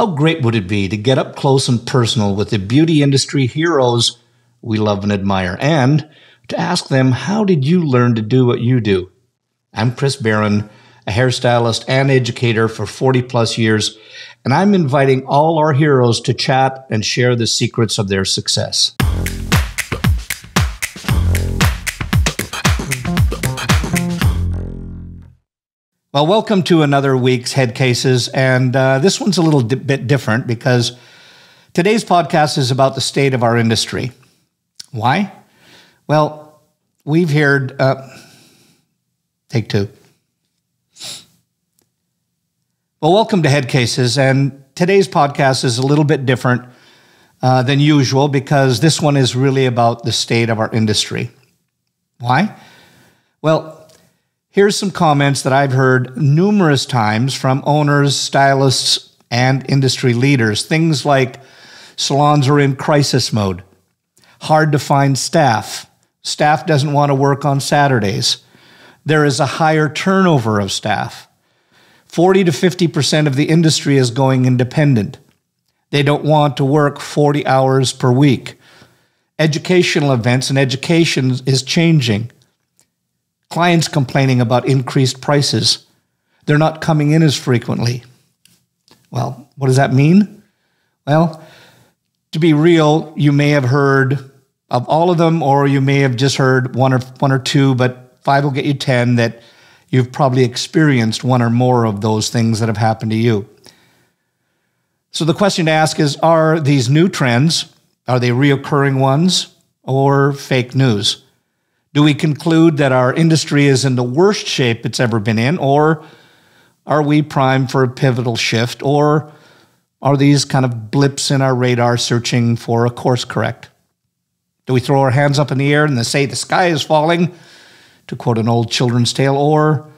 How great would it be to get up close and personal with the beauty industry heroes we love and admire and to ask them, how did you learn to do what you do? I'm Chris Baran, a hairstylist and educator for 40 plus years, and I'm inviting all our heroes to chat and share the secrets of their success. Well, welcome to another week's Head Cases. And uh, this one's a little di- bit different because today's podcast is about the state of our industry. Why? Well, we've heard, uh, take two. Well, welcome to Head Cases. And today's podcast is a little bit different uh, than usual because this one is really about the state of our industry. Why? Well, Here's some comments that I've heard numerous times from owners, stylists, and industry leaders. Things like salons are in crisis mode, hard to find staff, staff doesn't want to work on Saturdays, there is a higher turnover of staff. 40 to 50% of the industry is going independent. They don't want to work 40 hours per week. Educational events and education is changing. Clients complaining about increased prices. They're not coming in as frequently. Well, what does that mean? Well, to be real, you may have heard of all of them, or you may have just heard one or one or two, but five will get you 10 that you've probably experienced one or more of those things that have happened to you. So the question to ask is Are these new trends, are they reoccurring ones or fake news? Do we conclude that our industry is in the worst shape it's ever been in, or are we primed for a pivotal shift, or are these kind of blips in our radar searching for a course correct? Do we throw our hands up in the air and say the sky is falling, to quote an old children's tale, or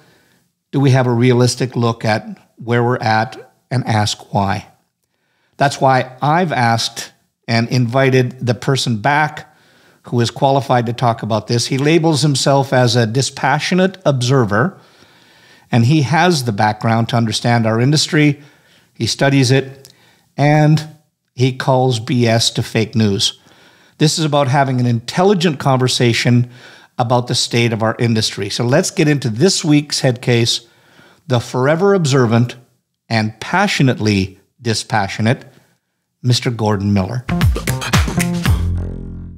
do we have a realistic look at where we're at and ask why? That's why I've asked and invited the person back who is qualified to talk about this. He labels himself as a dispassionate observer, and he has the background to understand our industry. He studies it, and he calls BS to fake news. This is about having an intelligent conversation about the state of our industry. So let's get into this week's head case the forever observant and passionately dispassionate, Mr. Gordon Miller.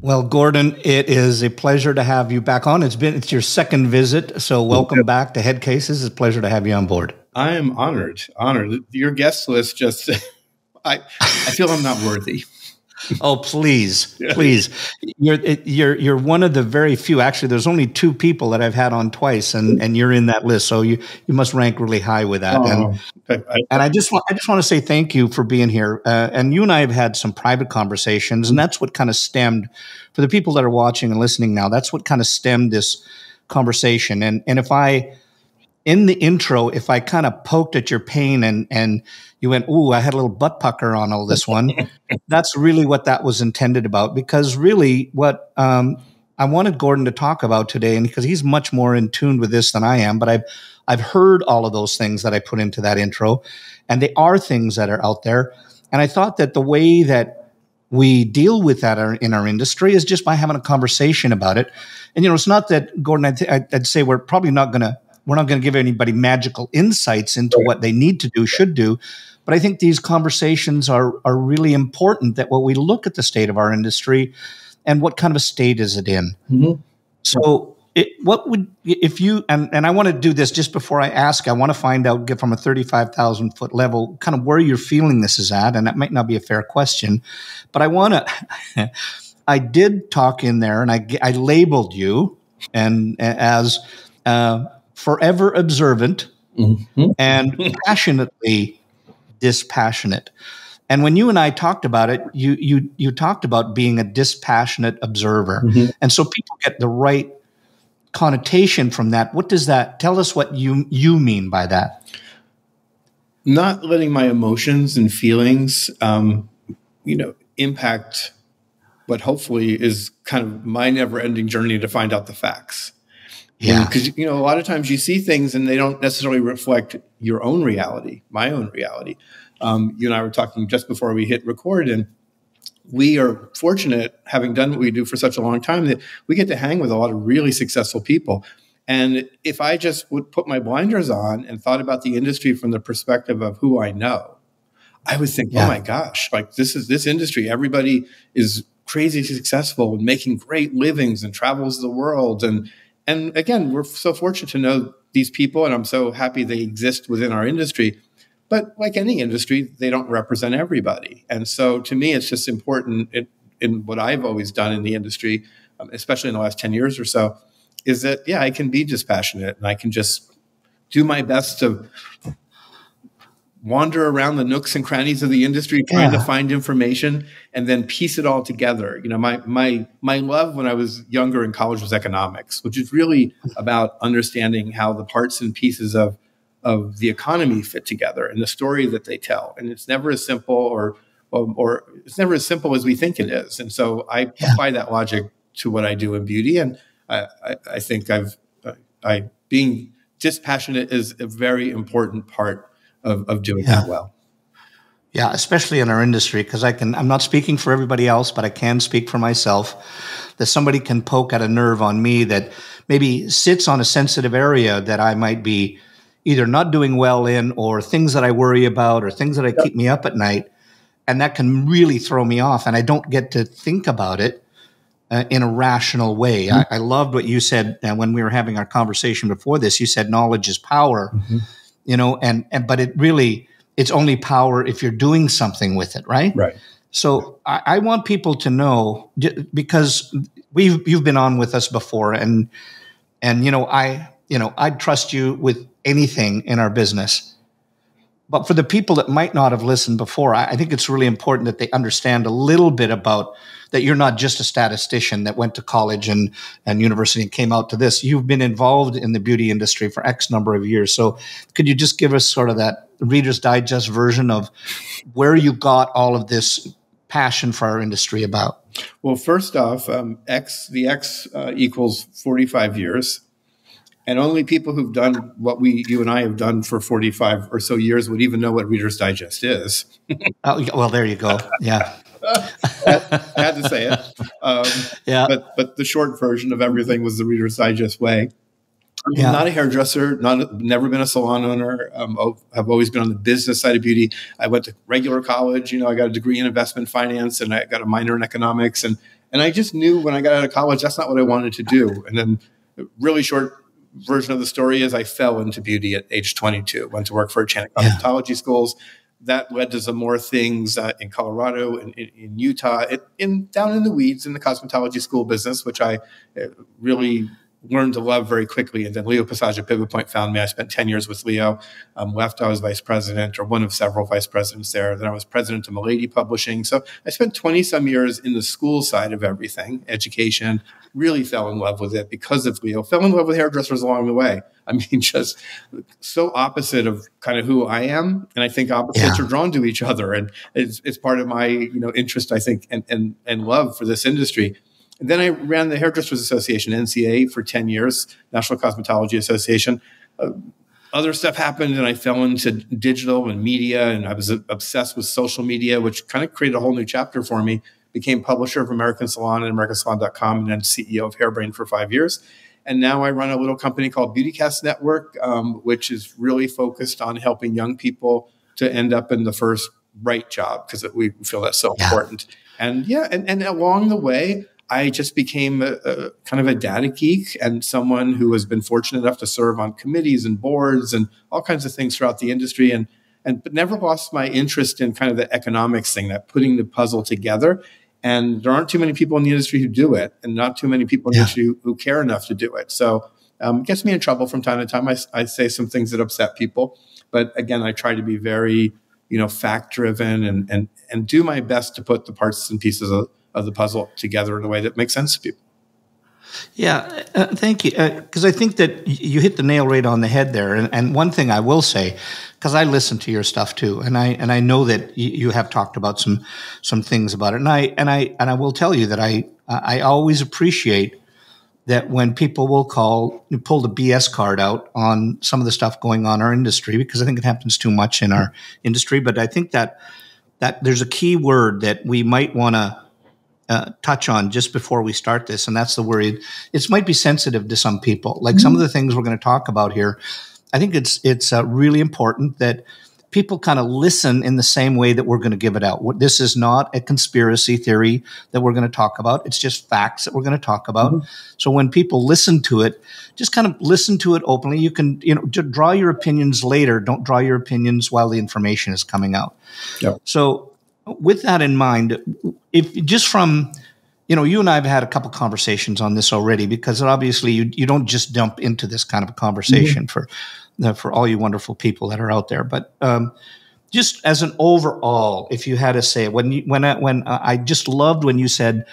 Well, Gordon, it is a pleasure to have you back on. It's been it's your second visit, so welcome okay. back to Head Cases. It's a pleasure to have you on board. I am honored, honored. Your guest list just I I feel I'm not worthy oh, please, please. You're you're you're one of the very few. Actually, there's only two people that I've had on twice, and and you're in that list. So you you must rank really high with that. Oh, and I, and I just want I just want to say thank you for being here. Uh, and you and I have had some private conversations, and that's what kind of stemmed for the people that are watching and listening now. That's what kind of stemmed this conversation. And and if I in the intro, if I kind of poked at your pain and and you went, "Ooh, I had a little butt pucker on all this one," that's really what that was intended about. Because really, what um, I wanted Gordon to talk about today, and because he's much more in tune with this than I am, but I've I've heard all of those things that I put into that intro, and they are things that are out there. And I thought that the way that we deal with that in our industry is just by having a conversation about it. And you know, it's not that Gordon. I'd, I'd say we're probably not going to we're not going to give anybody magical insights into what they need to do, should do. But I think these conversations are are really important. That when we look at the state of our industry, and what kind of a state is it in. Mm-hmm. So, it, what would if you and and I want to do this just before I ask. I want to find out get from a thirty five thousand foot level, kind of where you're feeling this is at, and that might not be a fair question, but I want to. I did talk in there, and I I labeled you and as uh, forever observant mm-hmm. and passionately dispassionate. And when you and I talked about it, you you you talked about being a dispassionate observer. Mm-hmm. And so people get the right connotation from that. What does that tell us what you you mean by that? Not letting my emotions and feelings um, you know, impact what hopefully is kind of my never-ending journey to find out the facts. Yeah. Because, you know, a lot of times you see things and they don't necessarily reflect your own reality, my own reality. Um, you and I were talking just before we hit record, and we are fortunate, having done what we do for such a long time, that we get to hang with a lot of really successful people. And if I just would put my blinders on and thought about the industry from the perspective of who I know, I would think, oh yeah. oh my gosh, like this is this industry. Everybody is crazy successful and making great livings and travels the world. And and again, we're so fortunate to know these people, and I'm so happy they exist within our industry. But like any industry, they don't represent everybody. And so to me, it's just important in, in what I've always done in the industry, um, especially in the last 10 years or so, is that, yeah, I can be dispassionate and I can just do my best to wander around the nooks and crannies of the industry trying yeah. to find information and then piece it all together you know my my my love when i was younger in college was economics which is really about understanding how the parts and pieces of of the economy fit together and the story that they tell. And it's never as simple or or, or it's never as simple as we think it is. And so I yeah. apply that logic to what I do in beauty, and I, I, I think I've I being dispassionate is a very important part of, of doing yeah. that well. Yeah, especially in our industry, because I can, I'm not speaking for everybody else, but I can speak for myself that somebody can poke at a nerve on me that maybe sits on a sensitive area that I might be either not doing well in or things that I worry about or things that I yep. keep me up at night. And that can really throw me off. And I don't get to think about it uh, in a rational way. Mm-hmm. I, I, loved what you said uh, when we were having our conversation before this. You said knowledge is power, mm-hmm. You know, and, and, but it really, it's only power if you're doing something with it, right? Right. So I, I want people to know because we've, you've been on with us before and, and, you know, I, you know, I'd trust you with anything in our business. But for the people that might not have listened before, I, think it's really important that they understand a little bit about that you're not just a statistician that went to college and, and university and came out to this. You've been involved in the beauty industry for X number of years. So could you just give us sort of that Reader's Digest version of where you got all of this passion for our industry about? Well, first off, um, X the X uh, equals 45 years and only people who've done what we you and I have done for 45 or so years would even know what Reader's Digest is. oh, well, there you go. Yeah. I had to say it. Um, yeah. But, but the short version of everything was the Reader's Digest way. I'm yeah. not a hairdresser, not never been a salon owner. Um, I've always been on the business side of beauty. I went to regular college. You know, I got a degree in investment finance and I got a minor in economics. And and I just knew when I got out of college that's not what I wanted to do. And then, really short version of the story is I fell into beauty at age 22, went to work for Enchanted Cosmetology yeah. Schools. That led to some more things uh, in Colorado and in, in, Utah, in, in, down in the weeds in the cosmetology school business, which I uh, really learned to love very quickly. And then Leo Passage at Pivot Point found me. I spent 10 years with Leo. Um, left, I was vice president or one of several vice presidents there. Then I was president of Milady Publishing. So I spent 20 some years in the school side of everything, education, really fell in love with it because of Leo. Fell in love with hairdressers along the way. I mean, just so opposite of kind of who I am, and I think opposites yeah. are drawn to each other, and it's, it's part of my you know interest, I think, and and and love for this industry. Then I ran the Hairdressers Association (NCA) for ten years, National Cosmetology Association. Uh, other stuff happened and I fell into digital and media and I was obsessed with social media, which kind of created a whole new chapter for me became publisher of American Salon and AmericanSalon.com, and then CEO of Hairbrain for five years. And now I run a little company called BeautyCast Network, um, which is really focused on helping young people to end up in the first right job because we feel that's so yeah. important. And yeah, and, and along the way, I just became a, a, kind of a data geek and someone who has been fortunate enough to serve on committees and boards and all kinds of things throughout the industry. And and but never lost my interest in kind of the economics thing, that putting the puzzle together. And there aren't too many people in the industry who do it, and not too many people in yeah. the industry who, who, care enough to do it. So um, it gets me in trouble from time to time. I, I say some things that upset people, but again, I try to be very, you know, fact driven and and and do my best to put the parts and pieces of, of the puzzle together in a way that makes sense to people. Yeah, uh, thank you. Because uh, I think that you hit the nail right on the head there. And, and one thing I will say, because I listen to your stuff too, and I and I know that you, have talked about some some things about it, and I and I and I will tell you that I I always appreciate that when people will call, pull the BS card out on some of the stuff going on in our industry, because I think it happens too much in our industry. But I think that that there's a key word that we might want to uh, touch on just before we start this, and that's the word. It might be sensitive to some people. Like mm-hmm. some of the things we're going to talk about here, I think it's it's uh, really important that people kind of listen in the same way that we're going to give it out. This is not a conspiracy theory that we're going to talk about. It's just facts that we're going to talk about. Mm-hmm. So when people listen to it, just kind of listen to it openly. You can, you know, draw your opinions later. Don't draw your opinions while the information is coming out. Yep. So with that in mind, if just from you know, you and I have had a couple conversations on this already because obviously you you don't just dump into this kind of a conversation mm-hmm. for uh, for all you wonderful people that are out there. But um, just as an overall, if you had to say when you, when I, when uh, I just loved when you said,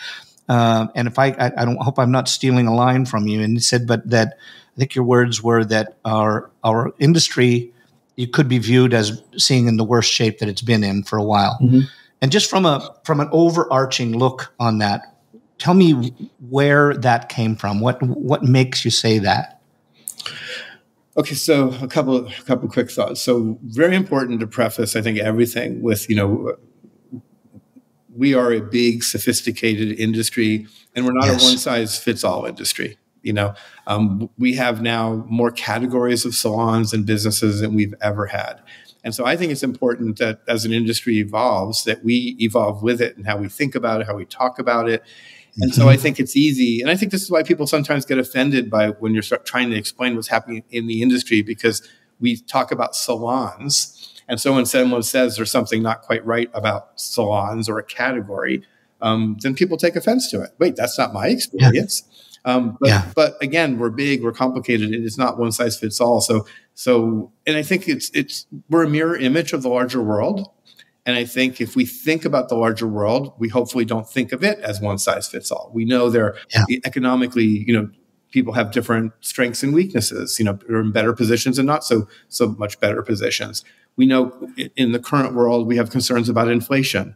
uh, and if I, I, I don't hope I'm not stealing a line from you, and you said, but that I think your words were that our our industry you could be viewed as seeing in the worst shape that it's been in for a while. Mm-hmm. And just from a from an overarching look on that, tell me where that came from. What what makes you say that? Okay, so a couple a couple quick thoughts. So very important to preface, I think, everything with you know, we are a big, sophisticated industry, and we're not yes. a one size fits all industry. You know, um, we have now more categories of salons and businesses than we've ever had. And so I think it's important that as an industry evolves, that we evolve with it and how we think about it, how we talk about it, and so I think it's easy. And I think this is why people sometimes get offended by when you're trying to explain what's happening in the industry because we talk about salons. And so when someone says there's something not quite right about salons or a category, um, then people take offense to it. Wait, that's not my experience. Um, but, yeah. but again, we're big, we're complicated. It's not one size fits all. So, so, and I think it's, it's, we're a mirror image of the larger world. And I think if we think about the larger world, we hopefully don't think of it as one size fits all. We know there yeah. economically, you know, people have different strengths and weaknesses. You know, are in better positions and not so so much better positions. We know in the current world we have concerns about inflation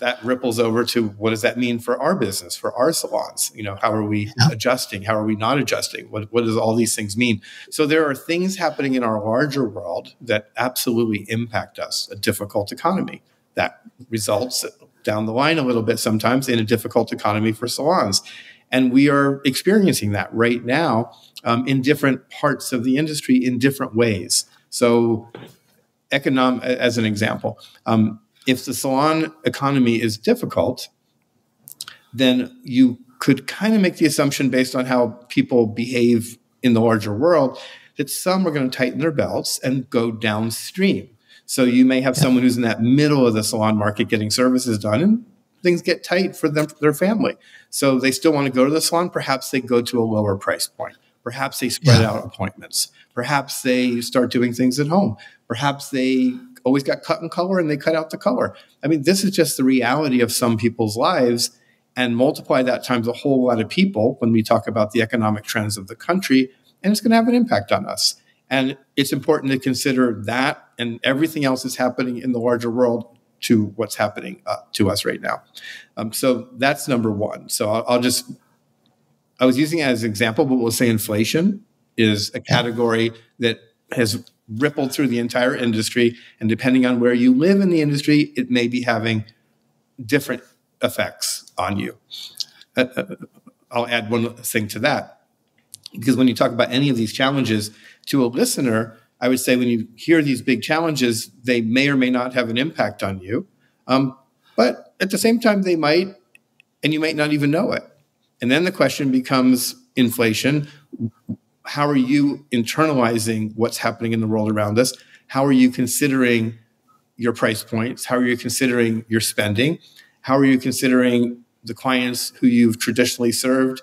that ripples over to what does that mean for our business, for our salons? You know, how are we yeah. adjusting? How are we not adjusting? What, what does all these things mean? So there are things happening in our larger world that absolutely impact us, a difficult economy that results down the line a little bit sometimes in a difficult economy for salons. And we are experiencing that right now um, in different parts of the industry in different ways. So, economic, as an example, um, if the salon economy is difficult, then you could kind of make the assumption based on how people behave in the larger world that some are going to tighten their belts and go downstream. So you may have someone who's in that middle of the salon market getting services done and things get tight for them their family. So they still want to go to the salon, perhaps they go to a lower price point. Perhaps they spread yeah. out appointments. Perhaps they start doing things at home. Perhaps they always got cut in color and they cut out the color. I mean, this is just the reality of some people's lives. And multiply that times a whole lot of people when we talk about the economic trends of the country, and it's going to have an impact on us. And it's important to consider that and everything else that's happening in the larger world to what's happening uh, to us right now. Um, so that's number one. So I'll, I'll, just, I was using it as an example, but we'll say inflation is a category that has rippled through the entire industry. And depending on where you live in the industry, it may be having different effects on you. Uh, uh, I'll add one thing to that. Because when you talk about any of these challenges to a listener, I would say when you hear these big challenges, they may or may not have an impact on you. Um, but at the same time, they might, and you might not even know it. And then the question becomes inflation how are you internalizing what's happening in the world around us? How are you considering your price points? How are you considering your spending? How are you considering the clients who you've traditionally served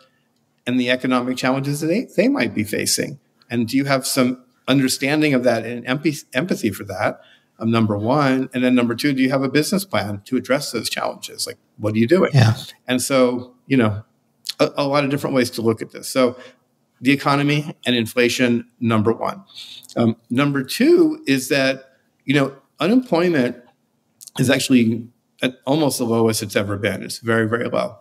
and the economic challenges that they, they might be facing? And do you have some understanding of that and empathy for that? Um, number one. And then number two, do you have a business plan to address those challenges? Like, what are you doing? Yeah. And so, you know, a, a lot of different ways to look at this. So the economy and inflation, number one. Um, number two is that, you know, unemployment is actually at almost the lowest it's ever been. It's very, very low.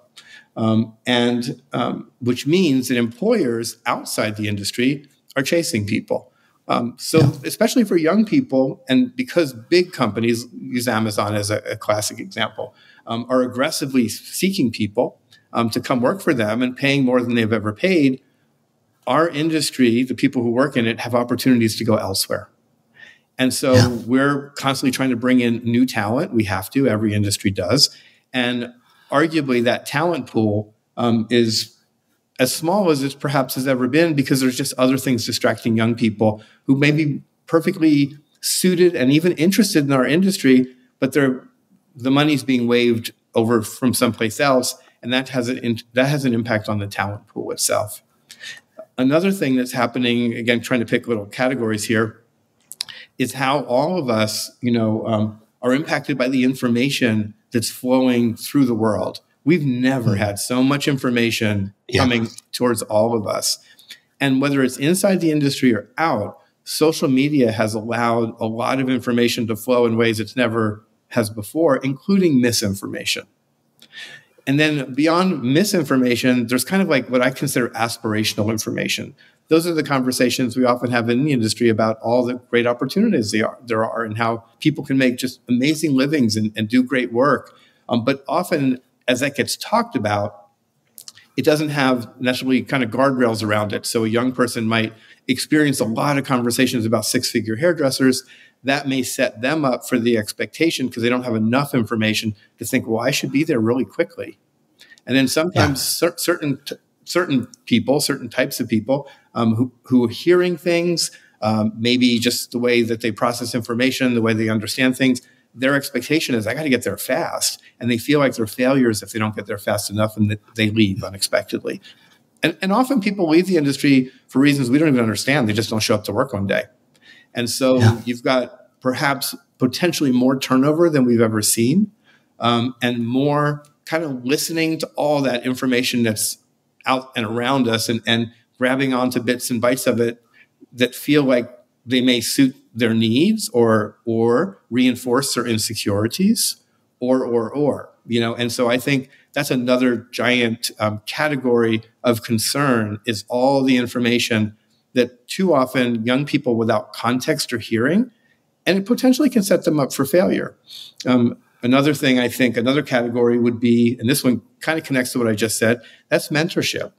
Um, and um, which means that employers outside the industry are chasing people. Um, so, yeah. especially for young people, and because big companies use Amazon as a, a classic example, um, are aggressively seeking people um, to come work for them and paying more than they've ever paid, our industry, the people who work in it, have opportunities to go elsewhere. And so yeah. we're constantly trying to bring in new talent. We have to, every industry does. And arguably, that talent pool um, is as small as it perhaps has ever been because there's just other things distracting young people who may be perfectly suited and even interested in our industry, but they're the money's being waved over from someplace else, and that has an that has an impact on the talent pool itself. Another thing that's happening, again, trying to pick little categories here, is how all of us, you know, um, are impacted by the information that's flowing through the world. We've never mm-hmm. had so much information yeah. coming towards all of us. And whether it's inside the industry or out, social media has allowed a lot of information to flow in ways it's never has before, including misinformation. And then beyond misinformation, there's kind of like what I consider aspirational information. Those are the conversations we often have in the industry about all the great opportunities there are and how people can make just amazing livings and, and do great work. Um, but often, as that gets talked about, it doesn't have necessarily kind of guardrails around it. So a young person might experience a lot of conversations about six figure hairdressers that may set them up for the expectation because they don't have enough information to think, well, I should be there really quickly. And then sometimes yeah. cer- certain t- certain people, certain types of people um, who, who are hearing things, um, maybe just the way that they process information, the way they understand things, their expectation is I got to get there fast. And they feel like they're failures if they don't get there fast enough and they leave unexpectedly. And, and often people leave the industry for reasons we don't even understand. They just don't show up to work one day. And so yeah. you've got perhaps potentially more turnover than we've ever seen um, and more kind of listening to all that information that's out and around us and, and grabbing onto bits and bytes of it that feel like they may suit their needs or or reinforce their insecurities or or or you know and so i think that's another giant um, category of concern is all the information that too often young people without context are hearing, and it potentially can set them up for failure. Um, another thing I think, another category would be, and this one kind of connects to what I just said, that's mentorship.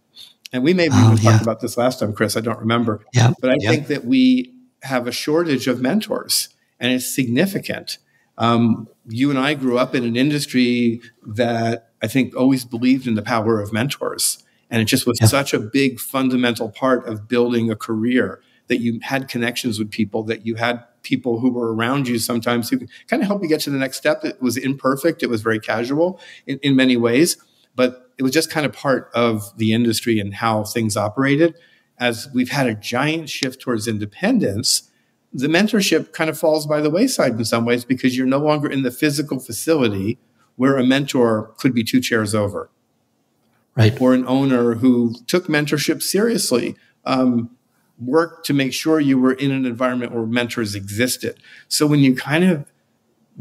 And we maybe oh, yeah. talked about this last time, Chris. I don't remember. Yeah. But I yeah. think that we have a shortage of mentors, and it's significant. Um, you and I grew up in an industry that I think always believed in the power of mentors. And it just was yeah. such a big fundamental part of building a career that you had connections with people, that you had people who were around you sometimes who kind of help you get to the next step. It was imperfect, it was very casual in, in many ways, but it was just kind of part of the industry and how things operated. As we've had a giant shift towards independence, the mentorship kind of falls by the wayside in some ways because you're no longer in the physical facility where a mentor could be two chairs over right. or an owner who took mentorship seriously. Um, worked to make sure you were in an environment where mentors existed. So when you kind of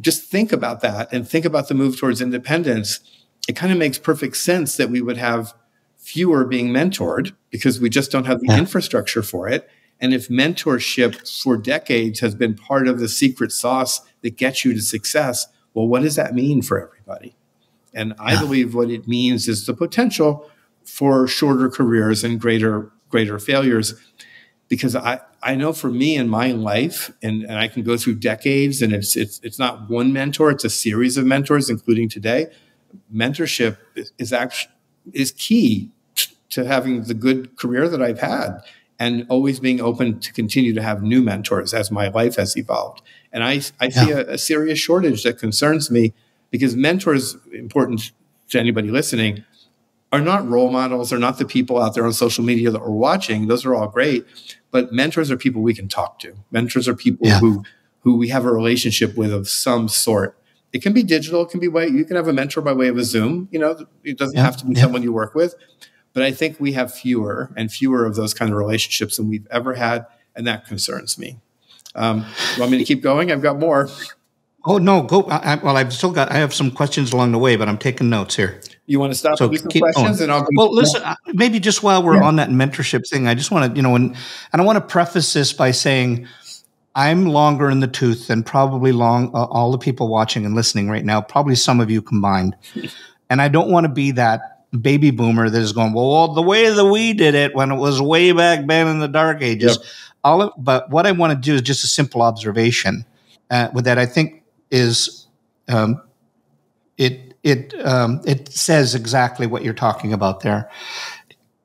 just think about that and think about the move towards independence, it kind of makes perfect sense that we would have fewer being mentored because we just don't have the yeah. infrastructure for it. And if mentorship for decades has been part of the secret sauce that gets you to success, well, what does that mean for everybody? And I yeah. believe what it means is the potential for shorter careers and greater greater failures. Because I, I know for me in my life, and, and I can go through decades, and it's it's it's not one mentor, it's a series of mentors, including today. Mentorship is, is actually is key to having the good career that I've had and always being open to continue to have new mentors as my life has evolved. And I, I yeah. see a, a, serious shortage that concerns me because mentors, important to anybody listening, are not role models, are not the people out there on social media that we're watching. Those are all great, but mentors are people we can talk to. Mentors are people yeah. who who we have a relationship with of some sort. It can be digital, it can be way you can have a mentor by way of a Zoom. You know, it doesn't yeah. have to be yeah. someone you work with. But I think we have fewer and fewer of those kind of relationships than we've ever had, and that concerns me. Um, you want me to keep going? I've got more. Oh no, go. I, well, I've still got. I have some questions along the way, but I'm taking notes here. You want to stop so with some questions, going. and I'll. Well, listen. Uh, maybe just while we're yeah. on that mentorship thing, I just want to, you know, and and I want to preface this by saying, I'm longer in the tooth than probably long uh, all the people watching and listening right now. Probably some of you combined, and I don't want to be that baby boomer that is going, well, well, the way that we did it when it was way back then in the dark ages. Yep. All of, but what I want to do is just a simple observation uh, with that I think is um, it it um, it says exactly what you're talking about there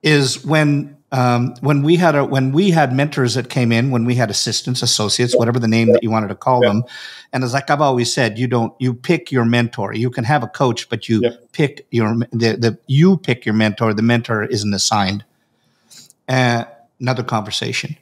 is when um, when we had a when we had mentors that came in when we had assistants associates whatever the name that you wanted to call them and it's like i've always said you don't you pick your mentor. You can have a coach but you pick your the, the you pick your mentor. The mentor isn't assigned. Uh, another conversation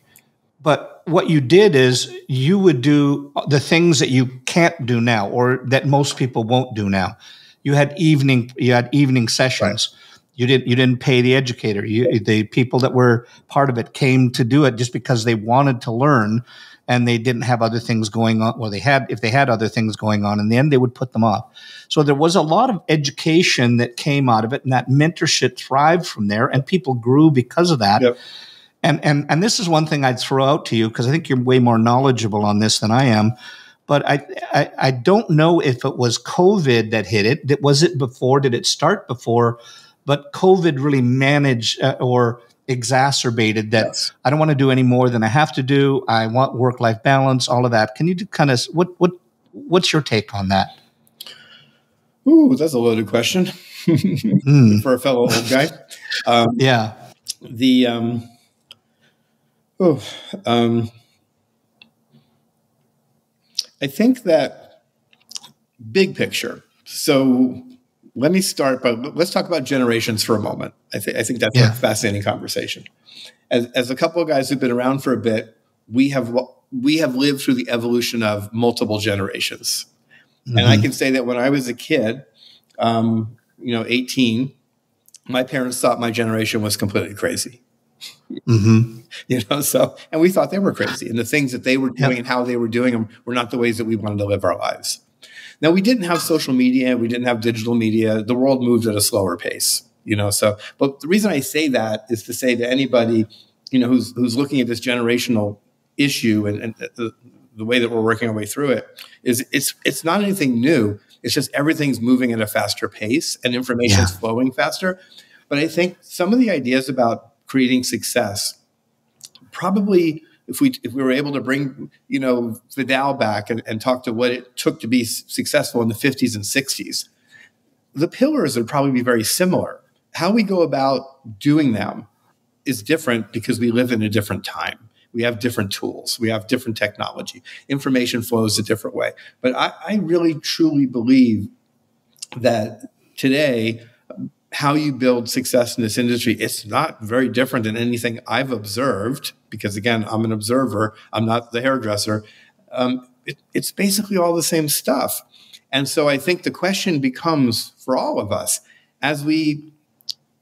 but what you did is you would do the things that you can't do now or that most people won't do now you had evening you had evening sessions right you didn't you didn't pay the educator. You, the people that were part of it came to do it just because they wanted to learn and they didn't have other things going on. Well, they had if they had other things going on in the end, they would put them off. So there was a lot of education that came out of it, and that mentorship thrived from there, and people grew because of that. Yep. And and and this is one thing I'd throw out to you because I think you're way more knowledgeable on this than I am. But I, I, I don't know if it was COVID that hit it. Was it before? Did it start before? But COVID really managed uh, or exacerbated that yes. I don't want to do any more than I have to do. I want work life balance, all of that. Can you kind of what what what's your take on that? Ooh, that's a loaded question mm. for a fellow old guy. Um, yeah. The um, oh, um, I think that big picture. So let me start by let's talk about generations for a moment. I, th- I think that's yeah. a fascinating conversation. As, as a couple of guys who've been around for a bit, we have we have lived through the evolution of multiple generations, mm-hmm. and I mm-hmm. can say that when I was a kid, um, you know, eighteen, my parents thought my generation was completely crazy. Mm-hmm. You know, so and we thought they were crazy, and the things that they were doing yep. and how they were doing them were not the ways that we wanted to live our lives. Now we didn't have social media, we didn't have digital media. The world moved at a slower pace, you know. So, but the reason I say that is to say to anybody, you know, who's who's looking at this generational issue and, and the, the way that we're working our way through it is it's it's not anything new. It's just everything's moving at a faster pace and information's yeah. flowing faster. But I think some of the ideas about creating success probably if we if we were able to bring you know Vidal back and, and talk to what it took to be successful in the 50s and 60s, the pillars would probably be very similar. How we go about doing them is different because we live in a different time. We have different tools. We have different technology. Information flows a different way. But I, I really truly believe that today how you build success in this industry, it's not very different than anything I've observed, because again, I'm an observer, I'm not the hairdresser. Um, it, it's basically all the same stuff. And so I think the question becomes for all of us as we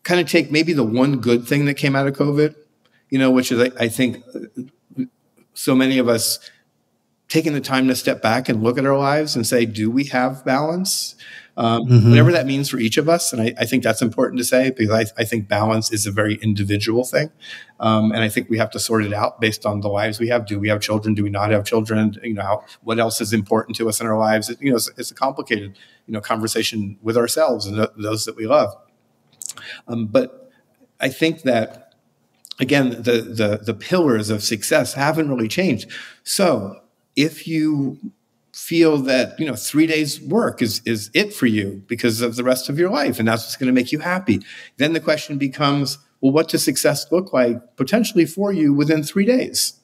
kind of take maybe the one good thing that came out of COVID, you know, which is, I, I think, so many of us taking the time to step back and look at our lives and say, do we have balance? Um, mm-hmm. whatever that means for each of us. And I, I think that's important to say because I, I, think balance is a very individual thing. Um, and I think we have to sort it out based on the lives we have. Do we have children? Do we not have children? You know, how, what else is important to us in our lives? It, you know, it's, it's, a complicated, you know, conversation with ourselves and th- those that we love. Um, but I think that again, the, the, the pillars of success haven't really changed. So if you feel that you know three days work is is it for you because of the rest of your life and that's what's going to make you happy. Then the question becomes well what does success look like potentially for you within three days?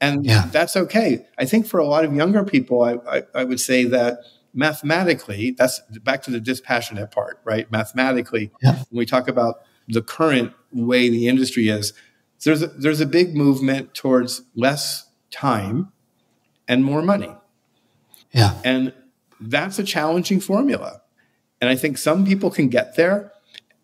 And yeah. that's okay. I think for a lot of younger people I, I, I would say that mathematically that's back to the dispassionate part right? Mathematically yeah. when we talk about the current way the industry is there's a, there's a big movement towards less time and more money yeah. And that's a challenging formula. And I think some people can get there.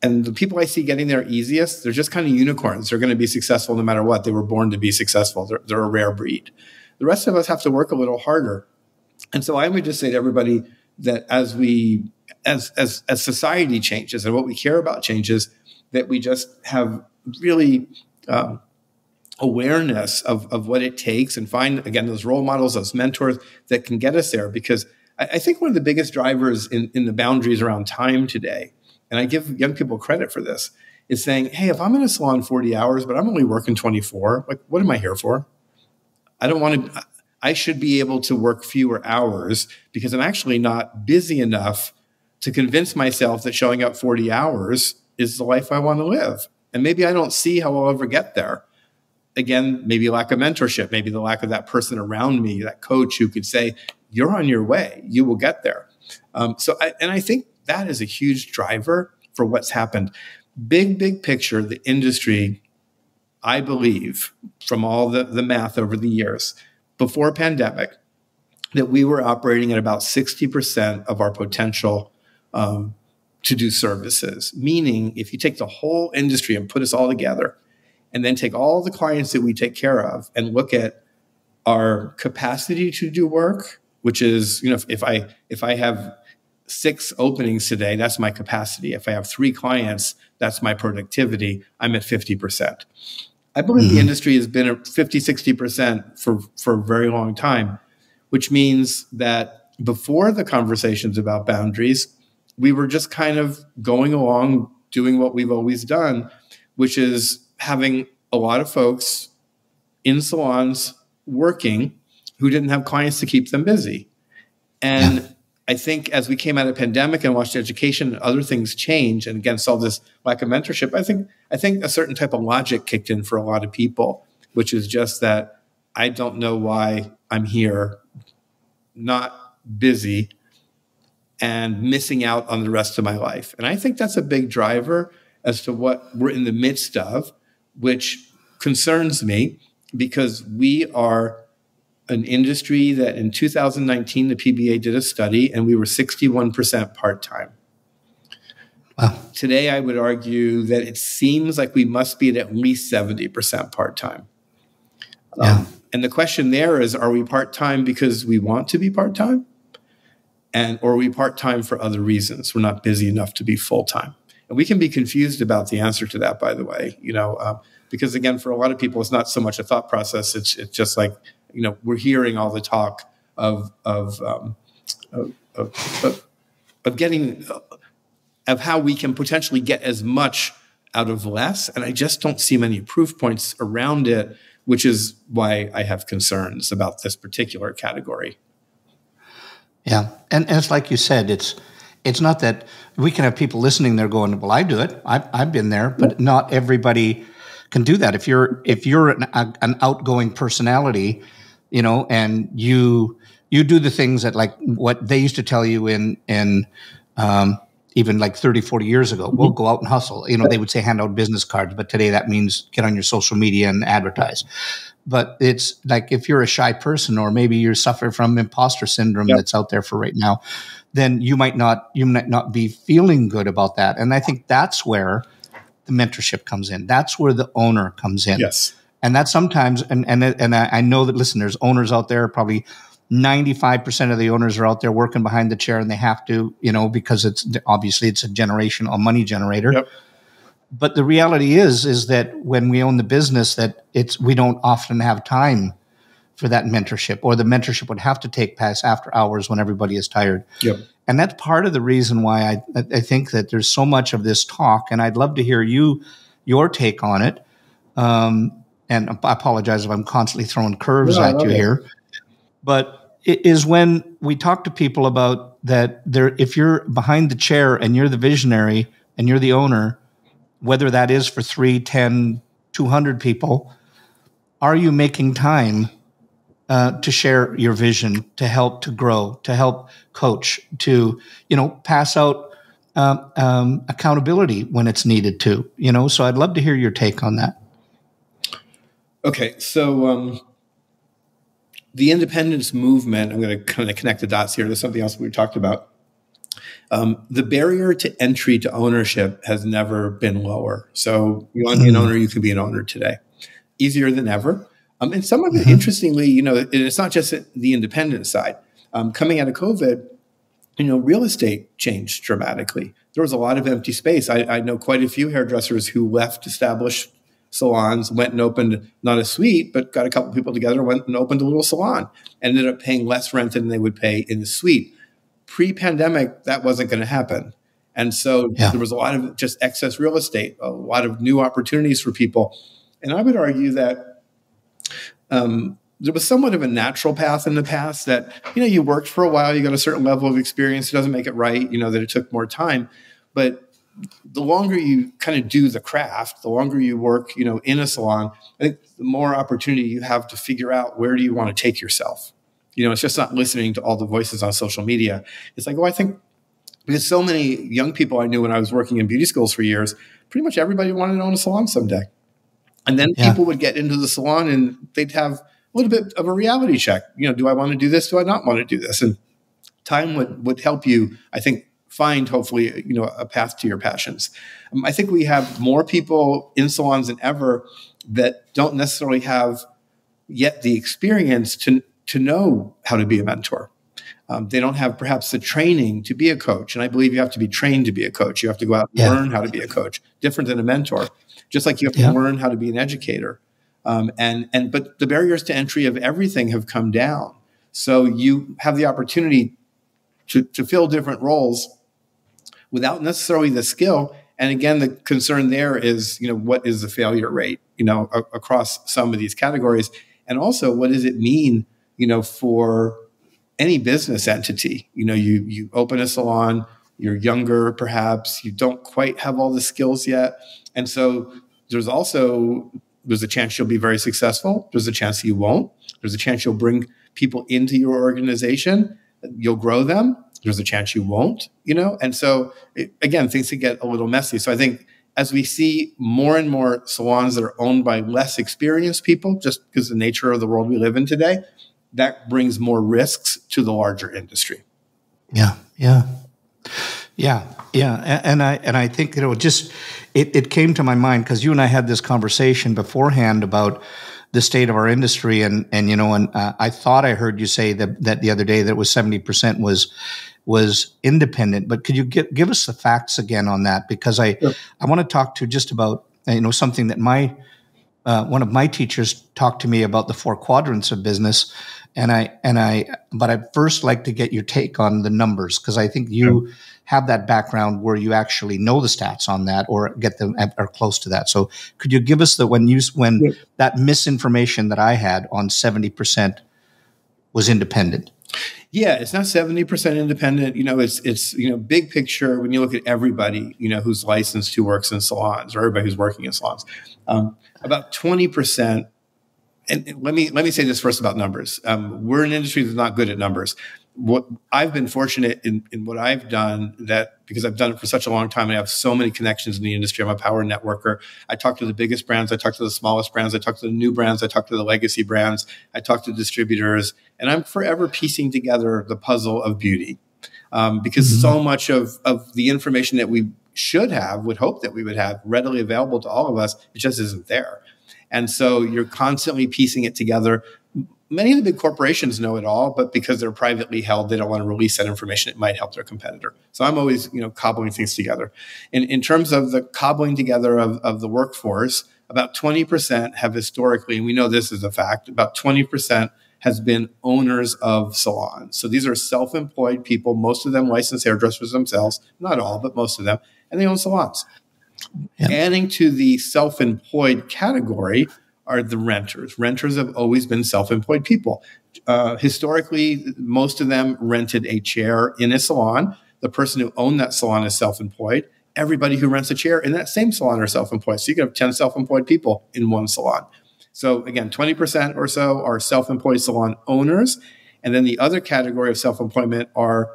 And the people I see getting there easiest, they're just kind of unicorns. They're going to be successful no matter what. They were born to be successful. They're, they're a rare breed. The rest of us have to work a little harder. And so I would just say to everybody that as we as, as, as society changes and what we care about changes, that we just have really um, awareness of, of what it takes and find, again, those role models, those mentors that can get us there. Because I, I think one of the biggest drivers in, in the boundaries around time today, and I give young people credit for this, is saying, hey, if I'm in a salon 40 hours, but I'm only working 24, like, what am I here for? I don't want to, I should be able to work fewer hours because I'm actually not busy enough to convince myself that showing up 40 hours is the life I want to live. And maybe I don't see how I'll ever get there. Again, maybe lack of mentorship, maybe the lack of that person around me, that coach who could say, You're on your way, you will get there. Um, so, I, and I think that is a huge driver for what's happened. Big, big picture, the industry, I believe, from all the, the math over the years, before pandemic, that we were operating at about 60% of our potential um, to do services. Meaning, if you take the whole industry and put us all together, and then take all the clients that we take care of and look at our capacity to do work, which is, you know, if, if I if I have six openings today, that's my capacity. If I have three clients, that's my productivity. I'm at 50%. I believe mm-hmm. the industry has been at 50, 60% for, for a very long time, which means that before the conversations about boundaries, we were just kind of going along doing what we've always done, which is having a lot of folks in salons working who didn't have clients to keep them busy. And yeah. I think as we came out of pandemic and watched education and other things change, and again saw this lack of mentorship, I think I think a certain type of logic kicked in for a lot of people, which is just that I don't know why I'm here, not busy, and missing out on the rest of my life. And I think that's a big driver as to what we're in the midst of, which concerns me because we are an industry that in 2019, the PBA did a study and we were 61% part time. Wow. Today, I would argue that it seems like we must be at at least 70% part time. Yeah. Um, and the question there is are we part time because we want to be part time? and or are we part-time for other reasons we're not busy enough to be full-time and we can be confused about the answer to that by the way you know uh, because again for a lot of people it's not so much a thought process. It's, it's just like you know we're hearing all the talk of of um, of, of, of, getting of how we can potentially get as much out of less. And i just don't see many proof points around it which is why i have concerns about this particular category. Yeah, and, and it's like you said, it's it's not that we can have people listening there going, "Well, I do it. I've, I've been there," but not everybody can do that. If you're if you're an, a, an outgoing personality, you know, and you you do the things that like what they used to tell you in in um, even like 30 40 years ago we'll go out and hustle you know they would say hand out business cards but today that means get on your social media and advertise but it's like if you're a shy person or maybe you're suffering from imposter syndrome yep. that's out there for right now then you might not you might not be feeling good about that. And i think that's where the mentorship comes in. That's where the owner comes in. Yes. And that sometimes and and and i know that listen there's owners out there probably 95% of the owners are out there working behind the chair and they have to you know because it's obviously it's a generational money generator. Yep. But the reality is is that when we own the business that it's we don't often have time for that mentorship or the mentorship would have to take place after hours when everybody is tired yep. and that's part of the reason why I, I think that there's so much of this talk and i'd love to hear you your take on it um, and i apologize if i'm constantly throwing curves no, at you it. here but it is when we talk to people about that there if you're behind the chair and you're the visionary and you're the owner whether that is for 3, 10, 200 people, are you making time uh, to share your vision, to help to grow, to help coach, to you know pass out um, um, accountability when it's needed to? You know, so I'd love to hear your take on that. Okay, so um, the independence movement. I'm going to kind of connect the dots here. There's something else we talked about. Um, the barrier to entry to ownership has never been lower. So you want to be an hmm. owner, you can be an owner today. Easier than ever. Um, and some of it, mm-hmm. interestingly, you know, it's not just the independent side. Um, coming out of COVID, you know, real estate changed dramatically. There was a lot of empty space. I, I know quite a few hairdressers who left established salons, went and opened not a suite, but got a couple people together, went and opened a little salon, ended up paying less rent than they would pay in the suite. Pre pandemic, that wasn't going to happen. And so yeah. there was a lot of just excess real estate, a lot of new opportunities for people. And I would argue that um, there was somewhat of a natural path in the past that, you know, you worked for a while, you got a certain level of experience, it doesn't make it right, you know, that it took more time. But the longer you kind of do the craft, the longer you work, you know, in a salon, I think the more opportunity you have to figure out where do you want to take yourself. You know, it's just not listening to all the voices on social media. It's like, oh, I think because so many young people I knew when I was working in beauty schools for years, pretty much everybody wanted to own a salon someday. And then yeah. people would get into the salon and they'd have a little bit of a reality check. You know, do I want to do this? Do I not want to do this? And time would would help you, I think, find hopefully you know a path to your passions. Um, I think we have more people in salons than ever that don't necessarily have yet the experience to to know how to be a mentor. Um, they don't have perhaps the training to be a coach, and I believe you have to be trained to be a coach. You have to go out and yeah. learn how to be a coach, different than a mentor. Just like you have to yeah. learn how to be an educator. Um, and and but the barriers to entry of everything have come down, so you have the opportunity to to fill different roles without necessarily the skill. And again, the concern there is, you know, what is the failure rate, you know, a- across some of these categories? And also, what does it mean, you know, for any business entity? You know, you, you open a salon, you're younger, perhaps, you don't quite have all the skills yet. And so there's also, there's a chance you'll be very successful. There's a chance you won't. There's a chance you'll bring people into your organization. You'll grow them there's a chance you won't, you know? And so, it, again, things can get a little messy. So I think as we see more and more salons that are owned by less experienced people, just because the nature of the world we live in today, that brings more risks to the larger industry. Yeah, yeah. Yeah, yeah, and I and I think you know just it, it came to my mind because you and I had this conversation beforehand about the state of our industry, and and you know, and uh, I thought I heard you say that that the other day that it was seventy percent was was independent. But could you give, give us the facts again on that? Because I, sure. I want to talk to just about, you know, something that my, uh, one of my teachers talked to me about the four quadrants of business. And I, and I, but I'd first like to get your take on the numbers because I think you sure. have that background where you actually know the stats on that or get them or close to that. So could you give us the, when you, when yeah. that misinformation that I had on 70% was independent? Yeah, it's not 70% independent. You know, it's it's you know, big picture when you look at everybody, you know, who's licensed who works in salons or everybody who's working in salons. Um, about 20% and let me let me say this first about numbers. Um, we're an industry that's not good at numbers what I've been fortunate in, in what I've done that because I've done it for such a long time and I have so many connections in the industry. I'm a power networker. I talk to the biggest brands. I talk to the smallest brands. I talk to the new brands. I talk to the legacy brands. I talk to distributors and I'm forever piecing together the puzzle of beauty. Um, because mm-hmm. so much of, of the information that we should have, would hope that we would have readily available to all of us, it just isn't there. And so you're constantly piecing it together many of the big corporations know it all, but because they're privately held, they don't want to release that information. It might help their competitor. So I'm always, you know, cobbling things together. In, in terms of the cobbling together of, of the workforce, about 20% have historically, and we know this is a fact, about 20% has been owners of salons. So these are self-employed people, most of them licensed hairdressers themselves, not all, but most of them, and they own salons. Adding to the self-employed category are the renters. Renters have always been self employed people. Uh, historically, most of them rented a chair in a salon. The person who owned that salon is self employed. Everybody who rents a chair in that same salon are self employed. So you can have 10 self employed people in one salon. So again, 20% or so are self employed salon owners. And then the other category of self employment are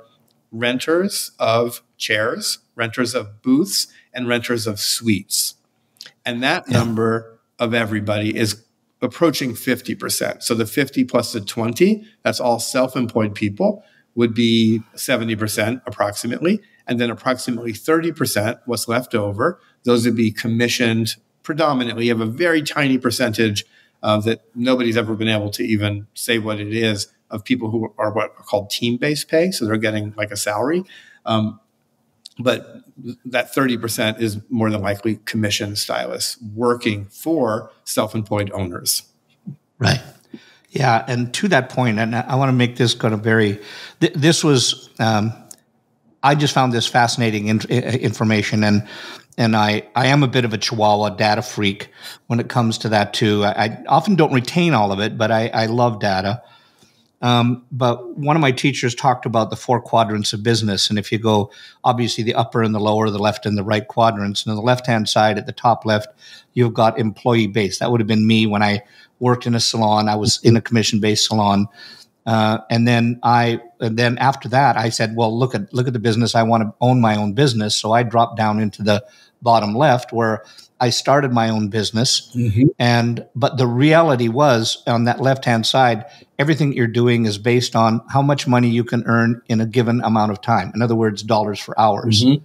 renters of chairs, renters of booths, and renters of suites. And that yeah. number of everybody is approaching 50%. So the 50 plus the 20, that's all self employed people, would be 70% approximately. And then approximately 30%, what's left over, those would be commissioned predominantly. You have a very tiny percentage uh, that nobody's ever been able to even say what it is of people who are what are called team based pay. So they're getting like a salary. Um, but that 30% is more than likely commission stylists working for self employed owners. Right. Yeah. And to that point, and I want to make this kind of very, th- this was, um, I just found this fascinating in- information. And and I, I am a bit of a chihuahua data freak when it comes to that too. I, I often don't retain all of it, but I, I love data. Um, but one of my teachers talked about the four quadrants of business, and if you go, obviously the upper and the lower, the left and the right quadrants, and on the left hand side at the top left, you've got employee base. That would have been me when I worked in a salon. I was in a commission based salon. Uh, and then I, and then after that, I said, "Well, look at look at the business. I want to own my own business." So I dropped down into the bottom left where I started my own business. Mm-hmm. And but the reality was on that left hand side, everything you're doing is based on how much money you can earn in a given amount of time. In other words, dollars for hours. Mm-hmm.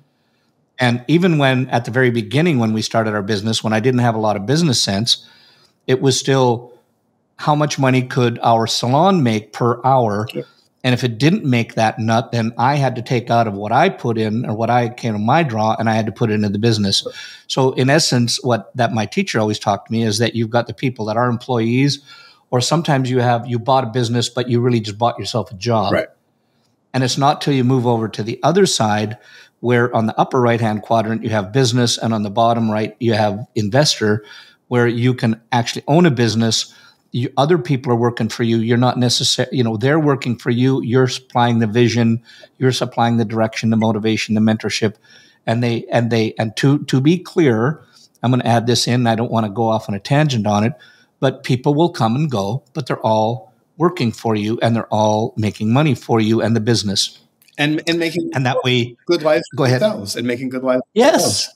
And even when at the very beginning, when we started our business, when I didn't have a lot of business sense, it was still how much money could our salon make per hour? And if it didn't make that nut, then I had to take out of what I put in or what I came to my draw and I had to put it into the business. So in essence, what that my teacher always talked to me is that you've got the people that are employees, or sometimes you have you bought a business, but you really just bought yourself a job. Right. And it's not till you move over to the other side where on the upper right hand quadrant you have business and on the bottom right you have investor where you can actually own a business you, other people are working for you. You're not necessarily, you know, they're working for you. You're supplying the vision, you're supplying the direction, the motivation, the mentorship, and they and they and to to be clear, I'm going to add this in. I don't want to go off on a tangent on it, but people will come and go, but they're all working for you and they're all making money for you and the business. And and making and that way good lives go ahead and making good lives. Yes.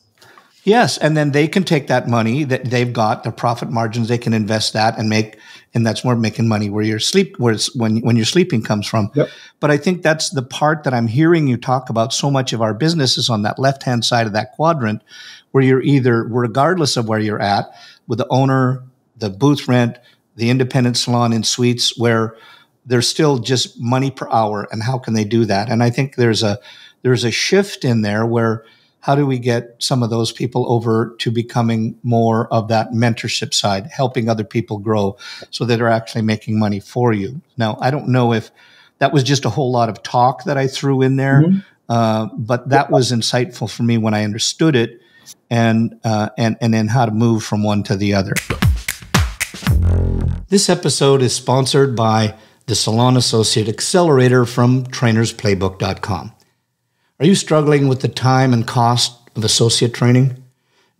Yes, and then they can take that money that they've got, the profit margins, they can invest that and make, and that's more making money where your sleep, where it's when when your sleeping comes from. Yep. But I think that's the part that I'm hearing you talk about. So much of our business is on that left hand side of that quadrant, where you're either, regardless of where you're at, with the owner, the booth rent, the independent salon and suites, where there's still just money per hour, and how can they do that? And I think there's a there's a shift in there where how do we get some of those people over to becoming more of that mentorship side, helping other people grow so that they're actually making money for you? Now, I don't know if that was just a whole lot of talk that I threw in there, mm-hmm. uh, but that was insightful for me when I understood it and, uh, and, and then how to move from one to the other. This episode is sponsored by the Salon Associate Accelerator from trainersplaybook.com. Are you struggling with the time and cost of associate training?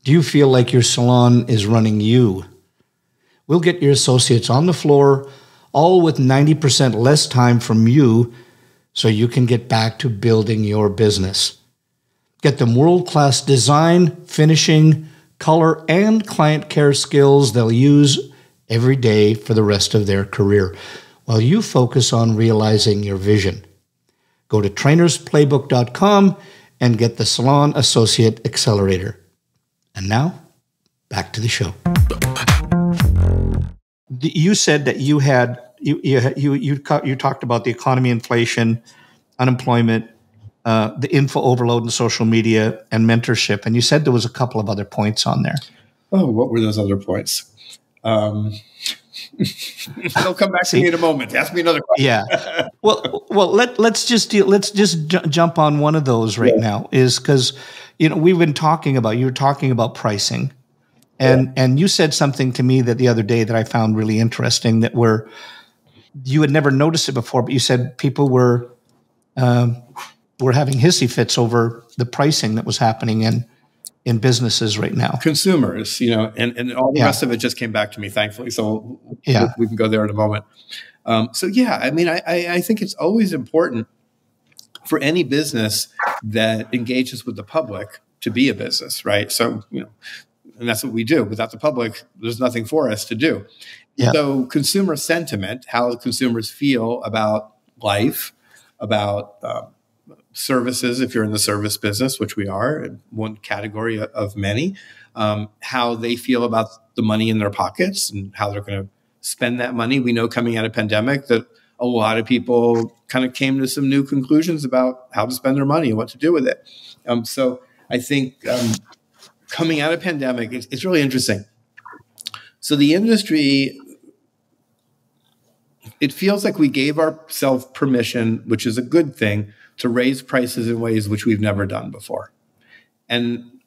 Do you feel like your salon is running you? We'll get your associates on the floor, all with 90% less time from you, so you can get back to building your business. Get them world class design, finishing, color, and client care skills they'll use every day for the rest of their career while you focus on realizing your vision. Go to trainersplaybook.com and get the Salon Associate Accelerator. And now, back to the show. You said that you had you you you you, you talked about the economy, inflation, unemployment, uh, the info overload in social media, and mentorship. And you said there was a couple of other points on there. Oh, what were those other points? Um, They'll come back See, to me in a moment. Ask me another question. yeah. Well, well, let let's just deal, let's just jump on one of those right yeah. now. Is because you know we've been talking about you were talking about pricing, and yeah. and you said something to me that the other day that I found really interesting. That were you had never noticed it before, but you said people were um, were having hissy fits over the pricing that was happening in in businesses right now? Consumers, you know, and, and all the yeah. rest of it just came back to me, thankfully. So yeah. we, can go there in a moment. Um, so yeah, I mean, I, I think it's always important for any business that engages with the public to be a business, right? So you know, and that's what we do. Without the public, there's nothing for us to do. Yeah. So consumer sentiment, how consumers feel about life, about um, services, if you're in the service business, which we are, one category of many, um, how they feel about the money in their pockets and how they're going to spend that money. We know coming out of pandemic that a lot of people kind of came to some new conclusions about how to spend their money and what to do with it. Um, so I think um, coming out of pandemic, it's, it's really interesting. So the industry, it feels like we gave ourselves permission, which is a good thing, to raise prices in ways which we've never done before. And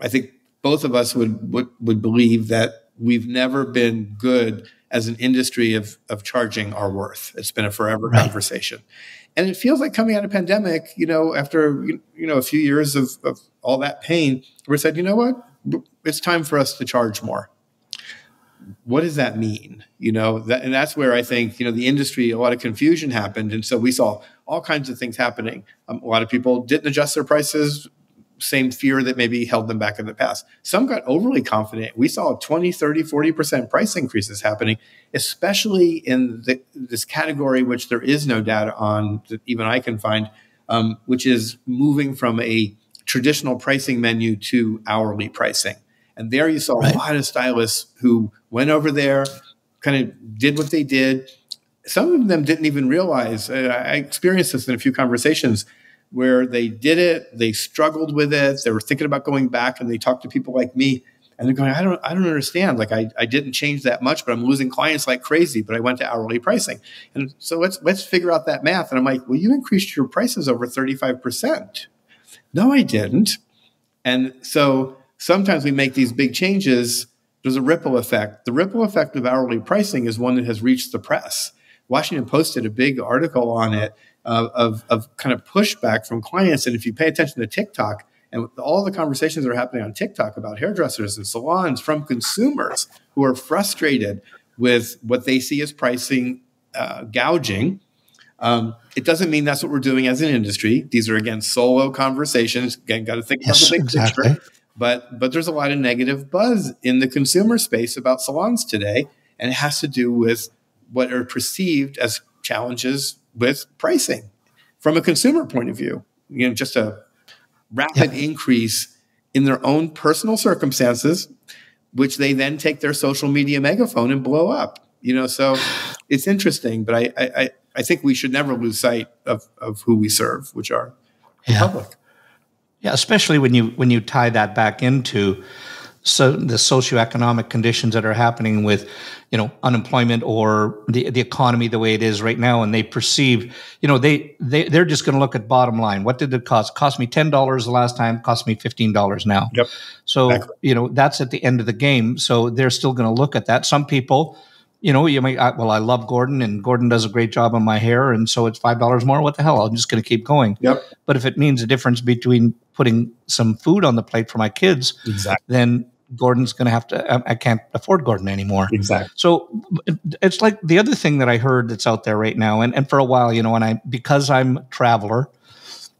I think both of us would, would, would believe that we've never been good as an industry of, of charging our worth. It's been a forever right. conversation. And it feels like coming out of pandemic, you know, after, you know, a few years of, of all that pain, we said, you know what? It's time for us to charge more. What does that mean? You know, that, and that's where I think, you know, the industry, a lot of confusion happened. And so we saw all kinds of things happening. Um, a lot of people didn't adjust their prices same fear that maybe held them back in the past. Some got overly confident. We saw 20, 30, 40% price increases happening, especially in the, this category, which there is no data on that even I can find, um, which is moving from a traditional pricing menu to hourly pricing. And there you saw right. a lot of stylists who went over there, kind of did what they did. Some of them didn't even realize. Uh, I experienced this in a few conversations where they did it, they struggled with it, they were thinking about going back, and they talked to people like me, and they're going, I don't, I don't understand. Like I, I didn't change that much, but I'm losing clients like crazy. But I went to hourly pricing, and so let's let's figure out that math. And I'm like, well, you increased your prices over 35 percent. No, I didn't. And so sometimes we make these big changes. There's a ripple effect. The ripple effect of hourly pricing is one that has reached the press. Washington Post did a big article on it of, of kind of pushback from clients. And if you pay attention to TikTok and all the conversations that are happening on TikTok about hairdressers and salons from consumers who are frustrated with what they see as pricing uh, gouging. Um, it doesn't mean that's what we're doing as an industry. These are again solo conversations. Again, got to think yes, about the big exactly. picture. But but there's a lot of negative buzz in the consumer space about salons today, and it has to do with what are perceived as challenges with pricing from a consumer point of view. You know, just a rapid yeah. increase in their own personal circumstances, which they then take their social media megaphone and blow up. You know, so it's interesting, but I I, I think we should never lose sight of, of who we serve, which are the yeah. public. Yeah, especially when you when you tie that back into so the socioeconomic conditions that are happening with you know unemployment or the, the economy the way it is right now and they perceive you know they, they they're just going to look at bottom line. What did it cost? Cost me $10 the last time cost me $15 now. Yep. So exactly. you know that's at the end of the game. So they're still going to look at that. Some people you know, you may, I, well, I love Gordon and Gordon does a great job on my hair. And so it's $5 more. What the hell? I'm just going to keep going. Yep. But if it means a difference between putting some food on the plate for my kids, exactly. then Gordon's going to have to, I can't afford Gordon anymore. Exactly. So it's like the other thing that I heard that's out there right now. And, and for a while, you know, and I, because I'm a traveler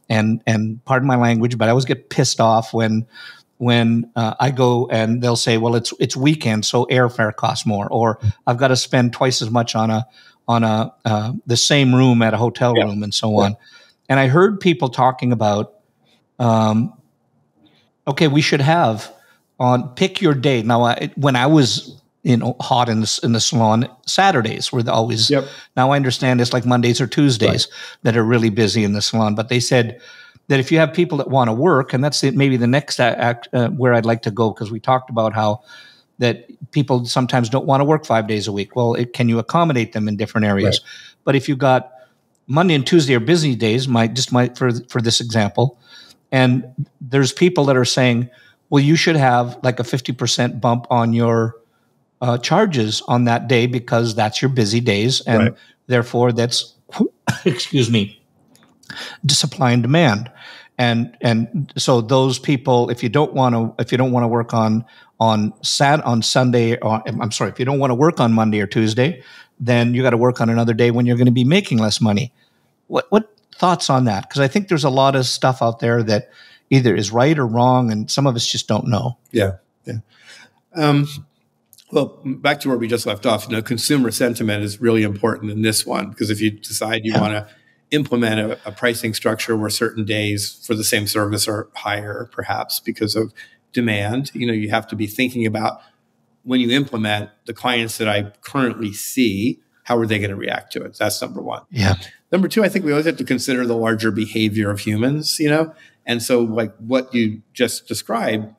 and, and pardon my language, but I always get pissed off when, when uh, I go and they'll say, well, it's, it's weekend. So airfare costs more, or I've got to spend twice as much on a, on a, uh, the same room at a hotel yeah. room and so on. And I heard people talking about, um, okay, we should have, on pick your day. Now, I, when I was you know hot in the in the salon, Saturdays were always. Yep. Now I understand it's like Mondays or Tuesdays right. that are really busy in the salon, but they said that if you have people that want to work, and that's the, maybe the next act uh, where I'd like to go because we talked about how that people sometimes don't want to work five days a week. Well, it, can you accommodate them in different areas? Right. But if you got Monday and Tuesday are busy days, might just my for for this example, and there's people that are saying, well, you should have like a 50% bump on your uh, charges on that day because that's your busy days. And right. therefore, that's, excuse me, supply and demand. And, and so those people, if you don't want to, if you don't want to work on, on Sat on Sunday, or I'm sorry, if you don't want to work on Monday or Tuesday, then you got to work on another day when you're going to be making less money. What, what thoughts on that? Because I think there's a lot of stuff out there that, either is right or wrong, and some of us just don't know. Yeah, yeah. Um, well, back to where we just left off. You know, consumer sentiment is really important in this one because if you decide you yeah. want to implement a, a, pricing structure where certain days for the same service are higher, perhaps because of demand, you know, you have to be thinking about when you implement the clients that I currently see how are they going to react to it? That's number one. Yeah. Number two, I think we always have to consider the larger behavior of humans, you know? And so, like what you just described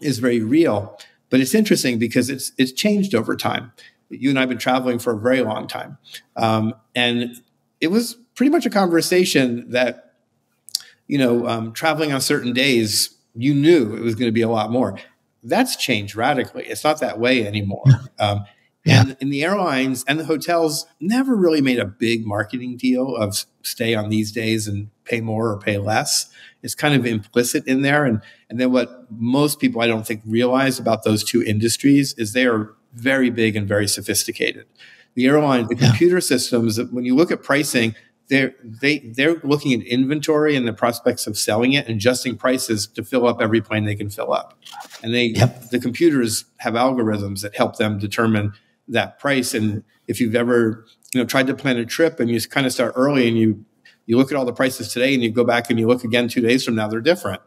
is very real, but it's interesting because it's it's changed over time. You and I have been traveling for a very long time, um, and it was pretty much a conversation that, you know, um, traveling on certain days, you knew it was going to be a lot more. That's changed radically. It's not that way anymore. Um, yeah. And, and the airlines and the hotels never really made a big marketing deal of stay on these days and pay more or pay less. It's kind of implicit in there. And, and then what most people I don't think realize about those two industries is they are very big and very sophisticated. The airlines, the yeah. computer systems, when you look at pricing, they're they they're looking at inventory and the prospects of selling it and adjusting prices to fill up every plane they can fill up. And they yep. the computers have algorithms that help them determine that price. And if you've ever you know tried to plan a trip and you kind of start early and you you look at all the prices today and you go back and you look again two days from now, they're different.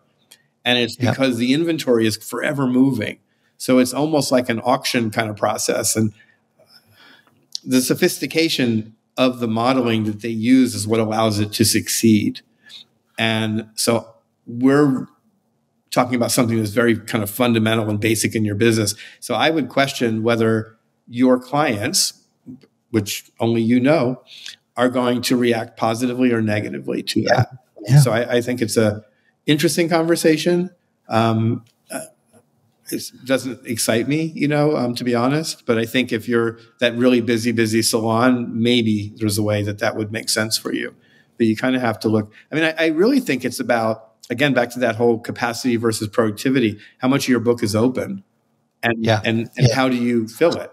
And it's yep. because the inventory is forever moving. So it's almost like an auction kind of process. And the sophistication of the modeling that they use is what allows it to succeed. And so we're talking about something that's very kind of fundamental and basic in your business. So I would question whether your clients, which only you know, are going to react positively or negatively to that. Yeah. So I, I, think it's a interesting conversation. Um, it doesn't excite me, you know, um, to be honest. But I think if you're that really busy, busy salon, maybe there's a way that that would make sense for you. But you kind of have to look. I mean, I, I really think it's about again back to that whole capacity versus productivity. How much of your book is open, and yeah. and and yeah. how do you fill it?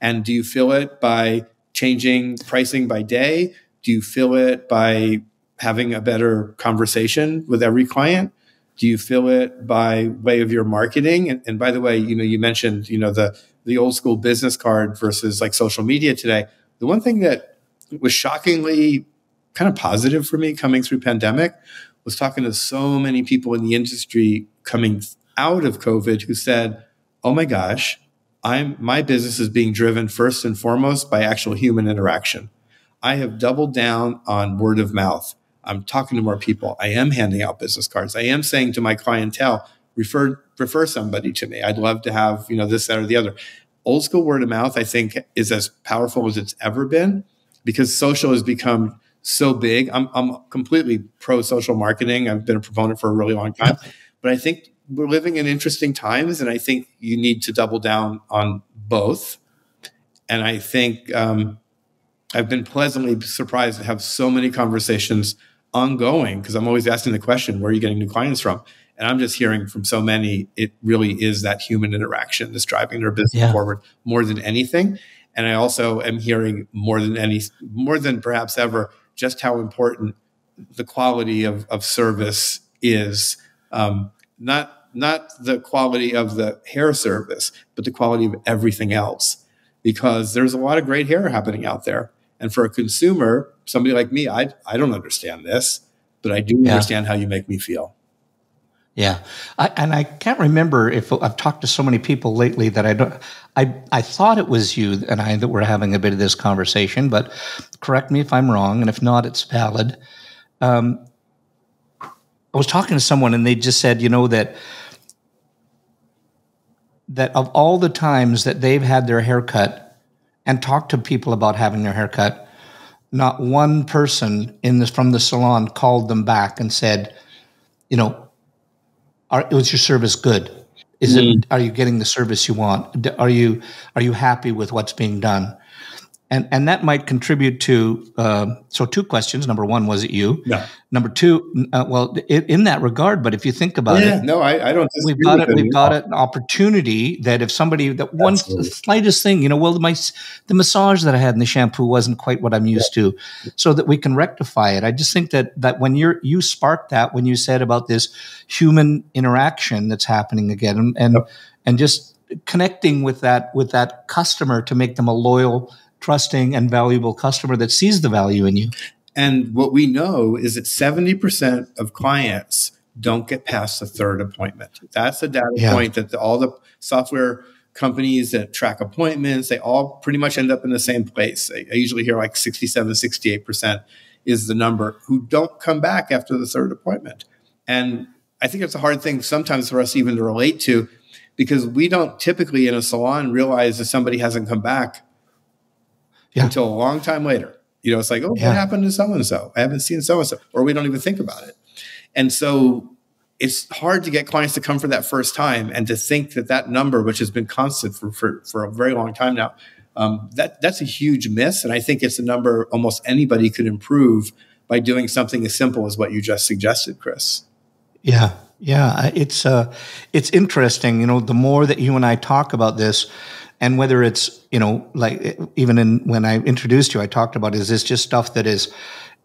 And do you fill it by changing pricing by day? Do you fill it by having a better conversation with every client? Do you fill it by way of your marketing? And, and by the way, you know, you mentioned, you know, the the old school business card versus like social media today. The one thing that was shockingly kind of positive for me coming through pandemic was talking to so many people in the industry coming out of COVID who said, "Oh my gosh, I'm my business is being driven first and foremost by actual human interaction. I have doubled down on word of mouth. I'm talking to more people. I am handing out business cards. I am saying to my clientele, refer refer somebody to me. I'd love to have, you know, this, that, or the other. Old school word of mouth, I think, is as powerful as it's ever been because social has become so big. I'm, I'm completely pro social marketing. I've been a proponent for a really long time. But I think we're living in interesting times, and I think you need to double down on both. And I think um, I've been pleasantly surprised to have so many conversations ongoing because I'm always asking the question, where are you getting new clients from? And I'm just hearing from so many, it really is that human interaction that's driving their business yeah. forward more than anything. And I also am hearing more than any, more than perhaps ever, just how important the quality of, of service is. Um, not not the quality of the hair service, but the quality of everything else. Because there's a lot of great hair happening out there. And for a consumer, somebody like me, I, I don't understand this, but I do yeah. understand how you make me feel. Yeah, I, and I can't remember if I've talked to so many people lately that I don't. I I thought it was you and I that were having a bit of this conversation, but correct me if I'm wrong, and if not, it's valid. Um, I was talking to someone, and they just said, you know, that that of all the times that they've had their haircut and talked to people about having their haircut, not one person in this from the salon called them back and said, you know, are, was your service good? Is mm. it? Are you getting the service you want? Are you are you happy with what's being done? And and that might contribute to uh, so two questions. Number one was it you? Yeah. number two uh, well in, in, that regard but if you think about yeah, it no i, I don't we've got it we've got an opportunity that if somebody that one slightest thing you know well my the massage that i had in the shampoo wasn't quite what i'm used yeah. to so that we can rectify it. I just think that that when you're you sparked that when you said about this human interaction that's happening again and and, and just connecting with that with that customer to make them a loyal trusting and valuable customer that sees the value in you. And what we know is that 70% of clients don't get past the third appointment. That's the data yeah. point that the, all the software companies that track appointments, they all pretty much end up in the same place. I, I usually hear like 67, 68% is the number who don't come back after the third appointment. And I think it's a hard thing sometimes for us even to relate to because we don't typically in a salon realize that somebody hasn't come back yeah. until a long time later. You know, it's like, oh, yeah. what happened to so and so? I haven't seen so and so, or we don't even think about it. And so it's hard to get clients to come for that first time and to think that that number, which has been constant for, for, for a very long time now, um, that that's a huge miss. And I think it's a number almost anybody could improve by doing something as simple as what you just suggested, Chris. Yeah, yeah, it's uh, it's interesting. You know, the more that you and I talk about this, and whether it's you know, like even in when I introduced you, I talked about is this just stuff that is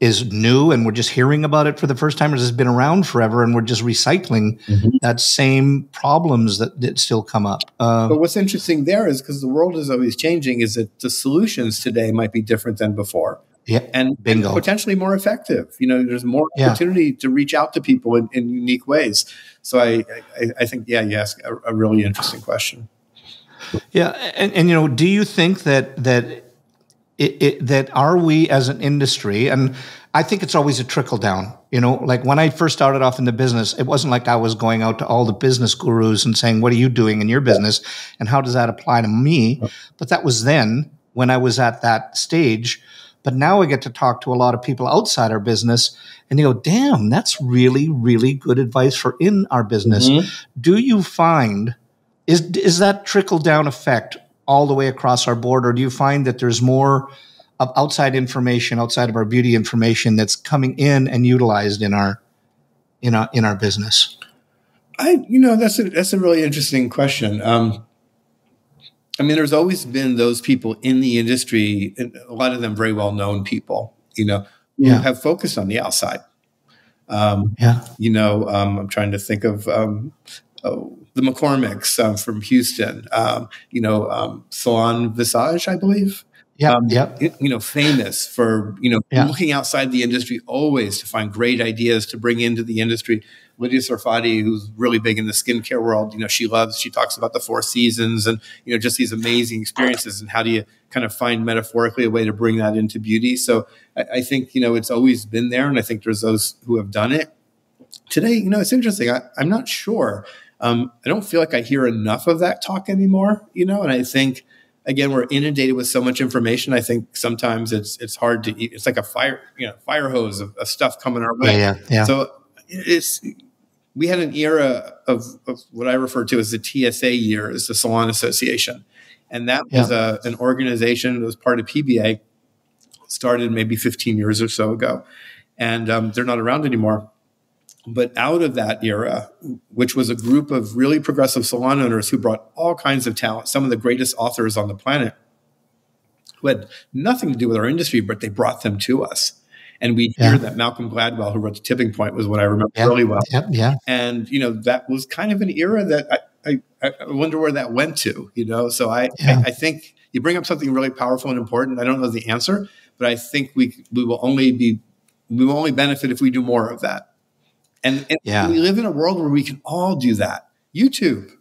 is new and we're just hearing about it for the first time or has been around forever and we're just recycling mm-hmm. that same problems that, that still come up uh, but what's interesting there is because the world is always changing is that the solutions today might be different than before yeah, and Bingo. potentially more effective. You know, there's more yeah. opportunity to reach out to people in, in unique ways. So I, I, I, think, yeah, you ask a, a really interesting question. Yeah, and, and you know, do you think that that it, it, that are we as an industry and i think it's always a trickle down you know like when i first started off in the business it wasn't like i was going out to all the business gurus and saying what are you doing in your business and how does that apply to me? But that was then when i was at that stage. But now i get to talk to a lot of people outside our business and they go damn that's really really good advice for in our business. Mm-hmm. do you find is is that trickle down effect all the way across our board, or do you find that there's more of outside information outside of our beauty information that's coming in and utilized in our in our in our business? I, you know, that's a that's a really interesting question. Um, I mean, there's always been those people in the industry, a lot of them very well known people, you know, who have focused on the outside. Um, yeah. You know, um, I'm trying to think of um, oh, the McCormicks um, from Houston, um, you know, um, Salon Visage, I believe. Yeah, um, yep. You know, famous for you know yeah. looking outside the industry always to find great ideas to bring into the industry. Lydia Sarfati, who's really big in the skincare world, you know, she loves. She talks about the four seasons and you know just these amazing experiences. And how do you kind of find metaphorically a way to bring that into beauty? So I, I think you know it's always been there, and I think there's those who have done it. Today, you know, it's interesting. I, I'm not sure. Um, I don't feel like I hear enough of that talk anymore, you know, and I think again we're inundated with so much information. I think sometimes it's it's hard to eat. It's like a fire, you know, fire hose of, of stuff coming our way. Yeah, yeah, yeah. So it's we had an era of, of, what I refer to as the TSA years, the Salon Association, and that was yeah. a, an organization that was part of PBA, started maybe 15 years or so ago, and um, they're not around anymore. But out of that era, which was a group of really progressive salon owners who brought all kinds of talent, some of the greatest authors on the planet, who had nothing to do with our industry, but they brought them to us. And we yeah. hear that Malcolm Gladwell, who wrote The Tipping Point, was what I remember yep. really well. Yep. Yeah. And, you know, that was kind of an era that I, I, I wonder where that went to, you know? So I, yeah. I, I think you bring up something really powerful and important. I don't know the answer, but I think we, we will only be, we will only benefit if we do more of that. And, and yeah. we live in a world where we can all do that. YouTube.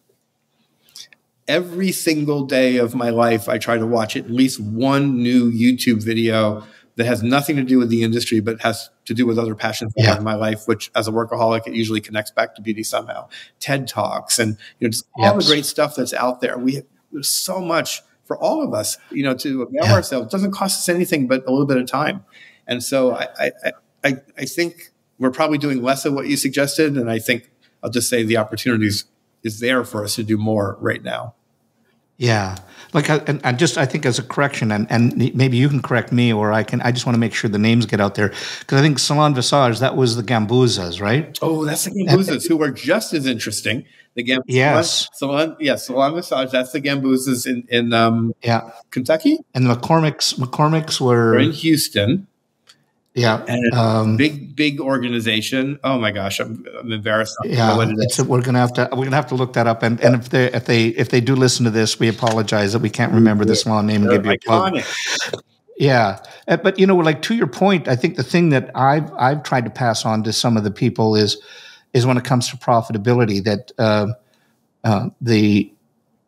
Every single day of my life, I try to watch at least one new YouTube video that has nothing to do with the industry, but has to do with other passions yeah. in my life, which as a workaholic, it usually connects back to beauty somehow. TED Talks and you know, just all the great stuff that's out there. We there's so much for all of us, you know, to avail yeah. ourselves. It doesn't cost us anything but a little bit of time. And so I, I, I, I think we're probably doing less of what you suggested. And I think I'll just say the opportunities is there for us to do more right now. Yeah, like, I, and, and just I think as a correction, and, and maybe you can correct me, or I can. I just want to make sure the names get out there because I think Salon Visage that was the Gambuzas, right? Oh, that's the Gambuzas who are just as interesting. The Gambuzas, yes, Salon, yeah, Salon Visage. That's the Gambuzas in in um, yeah Kentucky, and the McCormicks McCormicks were in Houston. Yeah, and um, big big organization. Oh my gosh, I'm, I'm embarrassed. Yeah, we're gonna have to we're gonna have to look that up. And, and if they if they if they do listen to this, we apologize that we can't remember this long name and give you a plug. Yeah, uh, but you know, like to your point, I think the thing that I've I've tried to pass on to some of the people is is when it comes to profitability that uh, uh, the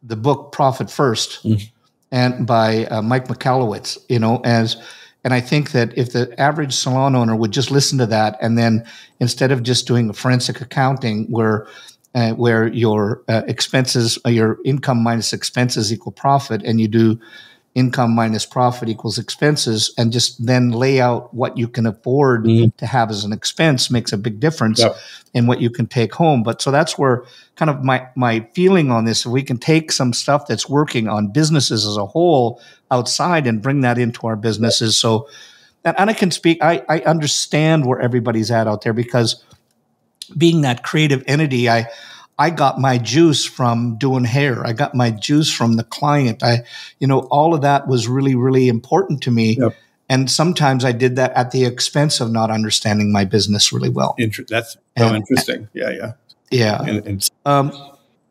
the book Profit First, mm. and by uh, Mike Michalowicz. You know, as and I think that if the average salon owner would just listen to that, and then instead of just doing forensic accounting where uh, where your uh, expenses, uh, your income minus expenses equal profit, and you do income minus profit equals expenses, and just then lay out what you can afford mm-hmm. to have as an expense makes a big difference yep. in what you can take home. But so that's where kind of my my feeling on this. If we can take some stuff that's working on businesses as a whole outside and bring that into our businesses, so and, and I can speak. I I understand where everybody's at out there because being that creative entity, I I got my juice from doing hair. I got my juice from the client. I, you know, all of that was really, really important to me. Yep. And sometimes I did that at the expense of not understanding my business really well. Inter- that's so and, interesting. Yeah, yeah, yeah. And, and um,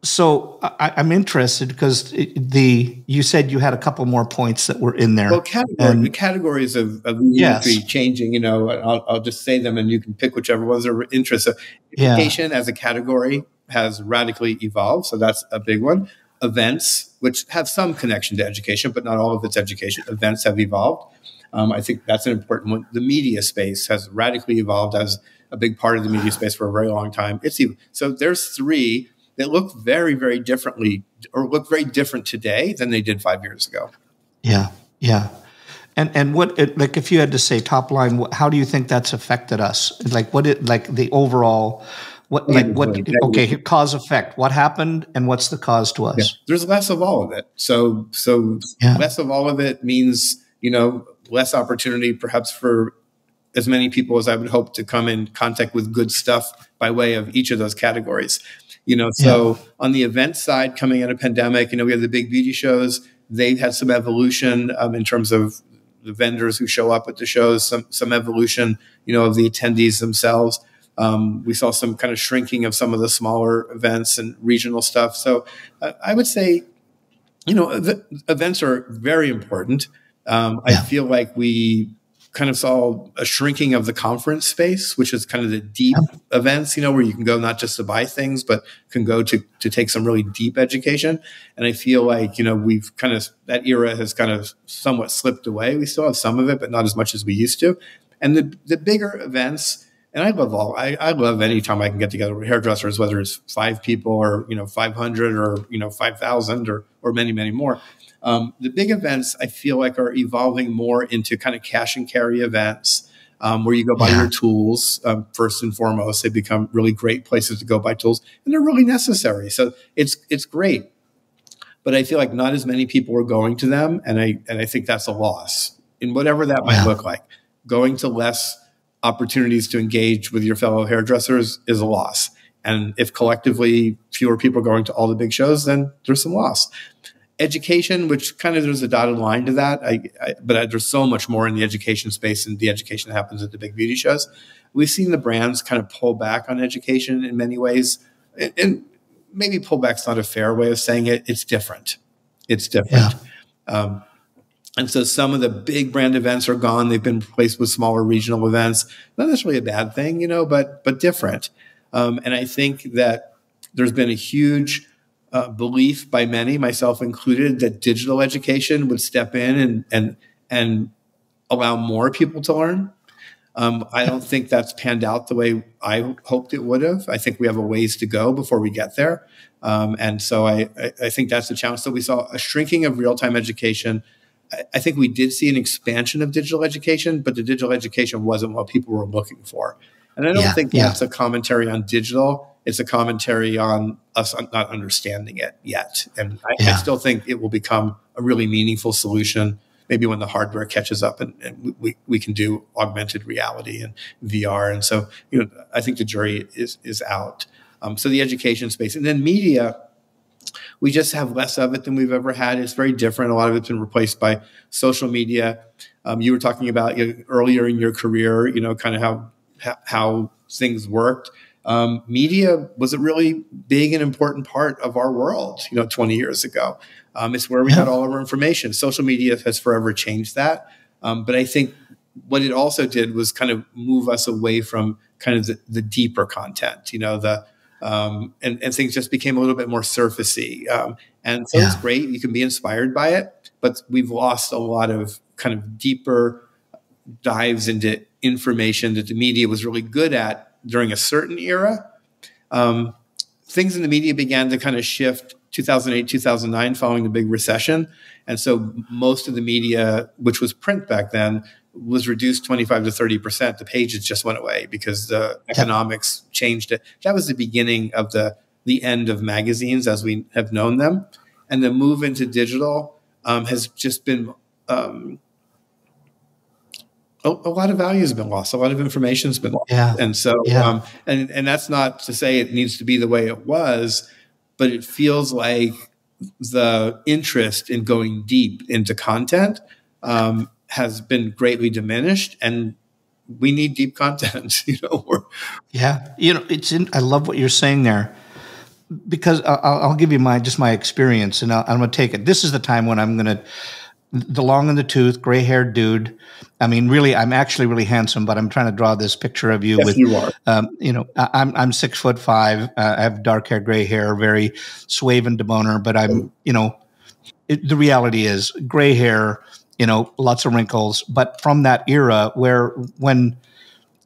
so I, am interested because the you said you had a couple more points that were in there. Well, category, and, the categories of, of yes. changing. You know, I'll, I'll, just say them, and you can pick whichever ones are interest. So, education yeah. as a category has radically evolved. So that's a big one. Events, which have some connection to education, but not all of its education. Events have evolved. Um, I think that's an important one. The media space has radically evolved as a big part of the media space for a very long time. It's even, so there's three that look very, very differently or look very different today than they did five years ago. Yeah, yeah. And and what like if you had to say top line, how do you think that's affected us? Like what it like the overall what like what? Okay, cause effect. What happened, and what's the cause to us? Yeah. There's less of all of it. So so yeah. less of all of it means you know less opportunity, perhaps for as many people as I would hope to come in contact with good stuff by way of each of those categories. You know, so yeah. on the event side, coming out of pandemic, you know, we have the big beauty shows. They've had some evolution um, in terms of the vendors who show up at the shows, some some evolution, you know, of the attendees themselves. Um, we saw some kind of shrinking of some of the smaller events and regional stuff. So uh, I would say, you know, events are very important. Um, yeah. I feel like we kind of saw a shrinking of the conference space, which is kind of the deep yeah. events, you know, where you can go not just to buy things, but can go to to take some really deep education. And I feel like, you know, we've kind of that era has kind of somewhat slipped away. We still have some of it, but not as much as we used to. And the the bigger events, and I love all I, I love anytime I can get together with hairdressers, whether it's five people or you know five hundred or you know five thousand or or many many more. Um, the big events I feel like are evolving more into kind of cash and carry events. Um, where you go buy yeah. your tools um, first and foremost. They become really great places to go buy tools, and they're really necessary. So it's it's great, but I feel like not as many people are going to them, and I and I think that's a loss in whatever that might yeah. look like. Going to less opportunities to engage with your fellow hairdressers is a loss. And if collectively fewer people are going to all the big shows, then there's some loss. Education, which kind of there's a dotted line to that, I, I, but there's so much more in the education space and the education that happens at the big beauty shows. We've seen the brands kind of pull back on education in many ways, and, and maybe pullback's not a fair way of saying it. It's different. It's different. Yeah. Um, and so some of the big brand events are gone. They've been replaced with smaller regional events. Not necessarily a bad thing, you know, but but different. Um, and I think that there's been a huge uh, belief by many, myself included, that digital education would step in and and and allow more people to learn. Um, I don't think that's panned out the way I hoped it would have. I think we have a ways to go before we get there. Um, and so I, I, I think that's the challenge. So we saw a shrinking of real time education I think we did see an expansion of digital education, but the digital education wasn't what people were looking for. And I don't yeah, think that's yeah. a commentary on digital. It's a commentary on us not understanding it yet. And I, yeah. I still think it will become a really meaningful solution maybe when the hardware catches up and, and, we, we can do augmented reality and VR. And so, you know, I think the jury is, is out. Um, so the education space and then media, we just have less of it than we've ever had. It's very different. A lot of it's been replaced by social media. Um, you were talking about you know, earlier in your career, you know, kind of how how things worked. Um, media was a really big and important part of our world, you know, 20 years ago. Um, it's where we yeah. all of our information. Social media has forever changed that. Um, but I think what it also did was kind of move us away from kind of the, the deeper content, you know, the um, and, and things just became a little bit more surfacey. Um, and so yeah. it's great; you can be inspired by it, but we've lost a lot of kind of deeper dives into information that the media was really good at during a certain era. Um, things in the media began to kind of shift 2008, 2009, following the big recession. And so most of the media, which was print back then, was reduced 25 to 30%. The pages just went away because the economics changed it. That was the beginning of the, the end of magazines as we have known them. And the move into digital um, has just been um, a, a, lot of value has been lost. A lot of information has been lost. Yeah. And so, yeah. um, and, and that's not to say it needs to be the way it was, but it feels like the interest in going deep into content um, has been greatly diminished. And we need deep content, you know. yeah. You know, it's in, I love what you're saying there because I'll, I'll give you my, just my experience and i I'm going to take it. This is the time when I'm going to, the long in the tooth, gray haired dude. I mean, really, I'm actually really handsome, but I'm trying to draw this picture of you yes, with, you are. Um, you know, I'm I'm six foot five. Uh, I have dark hair, gray hair, very suave and debonair. But I'm, you know, it, the reality is gray hair. You know, lots of wrinkles. But from that era where when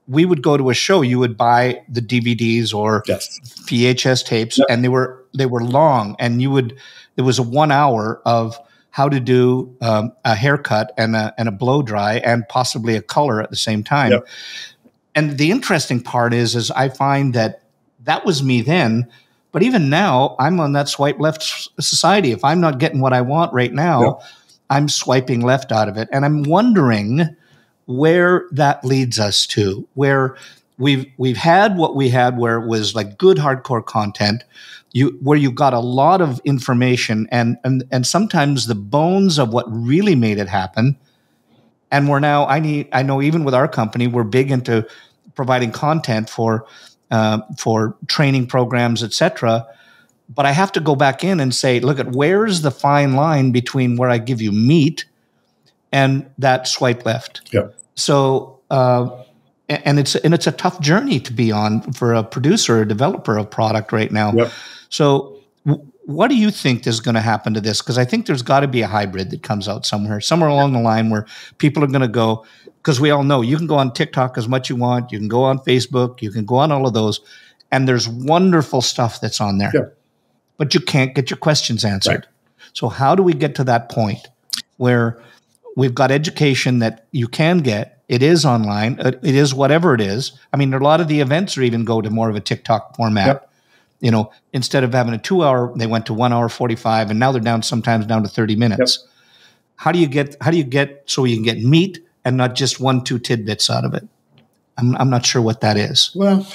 we would go to a show, you would buy the DVDs or yes. VHS tapes, yep. and they were they were long, and you would there was a one hour of how to do um, a haircut and a, and a blow dry and possibly a color at the same time. Yep. And the interesting part is, is I find that that was me then, but even now I'm on that swipe left society. If I'm not getting what I want right now, yep. I'm swiping left out of it. And I'm wondering where that leads us to, where we've we've had what we had where it was like good hardcore content you where you got a lot of information and and and sometimes the bones of what really made it happen and we're now i need i know even with our company we're big into providing content for uh, for training programs etc but i have to go back in and say look at where's the fine line between where i give you meat and that swipe left yeah so uh, and it's and it's a tough journey to be on for a producer or developer of product right now yep. So, w- what do you think is going to happen to this? Because I think there's got to be a hybrid that comes out somewhere, somewhere along the line where people are going to go. Because we all know you can go on TikTok as much you want, you can go on Facebook, you can go on all of those, and there's wonderful stuff that's on there. Yeah. But you can't get your questions answered. Right. So, how do we get to that point where we've got education that you can get? It is online. Uh, it is whatever it is. I mean, a lot of the events are even go to more of a TikTok format. Yep you know, instead of having a two hour, they went to one hour 45 and now they're down sometimes down to 30 minutes. Yep. How do you get, how do you get so you can get meat and not just one, two tidbits out of it? I'm, I'm not sure what that is. Well,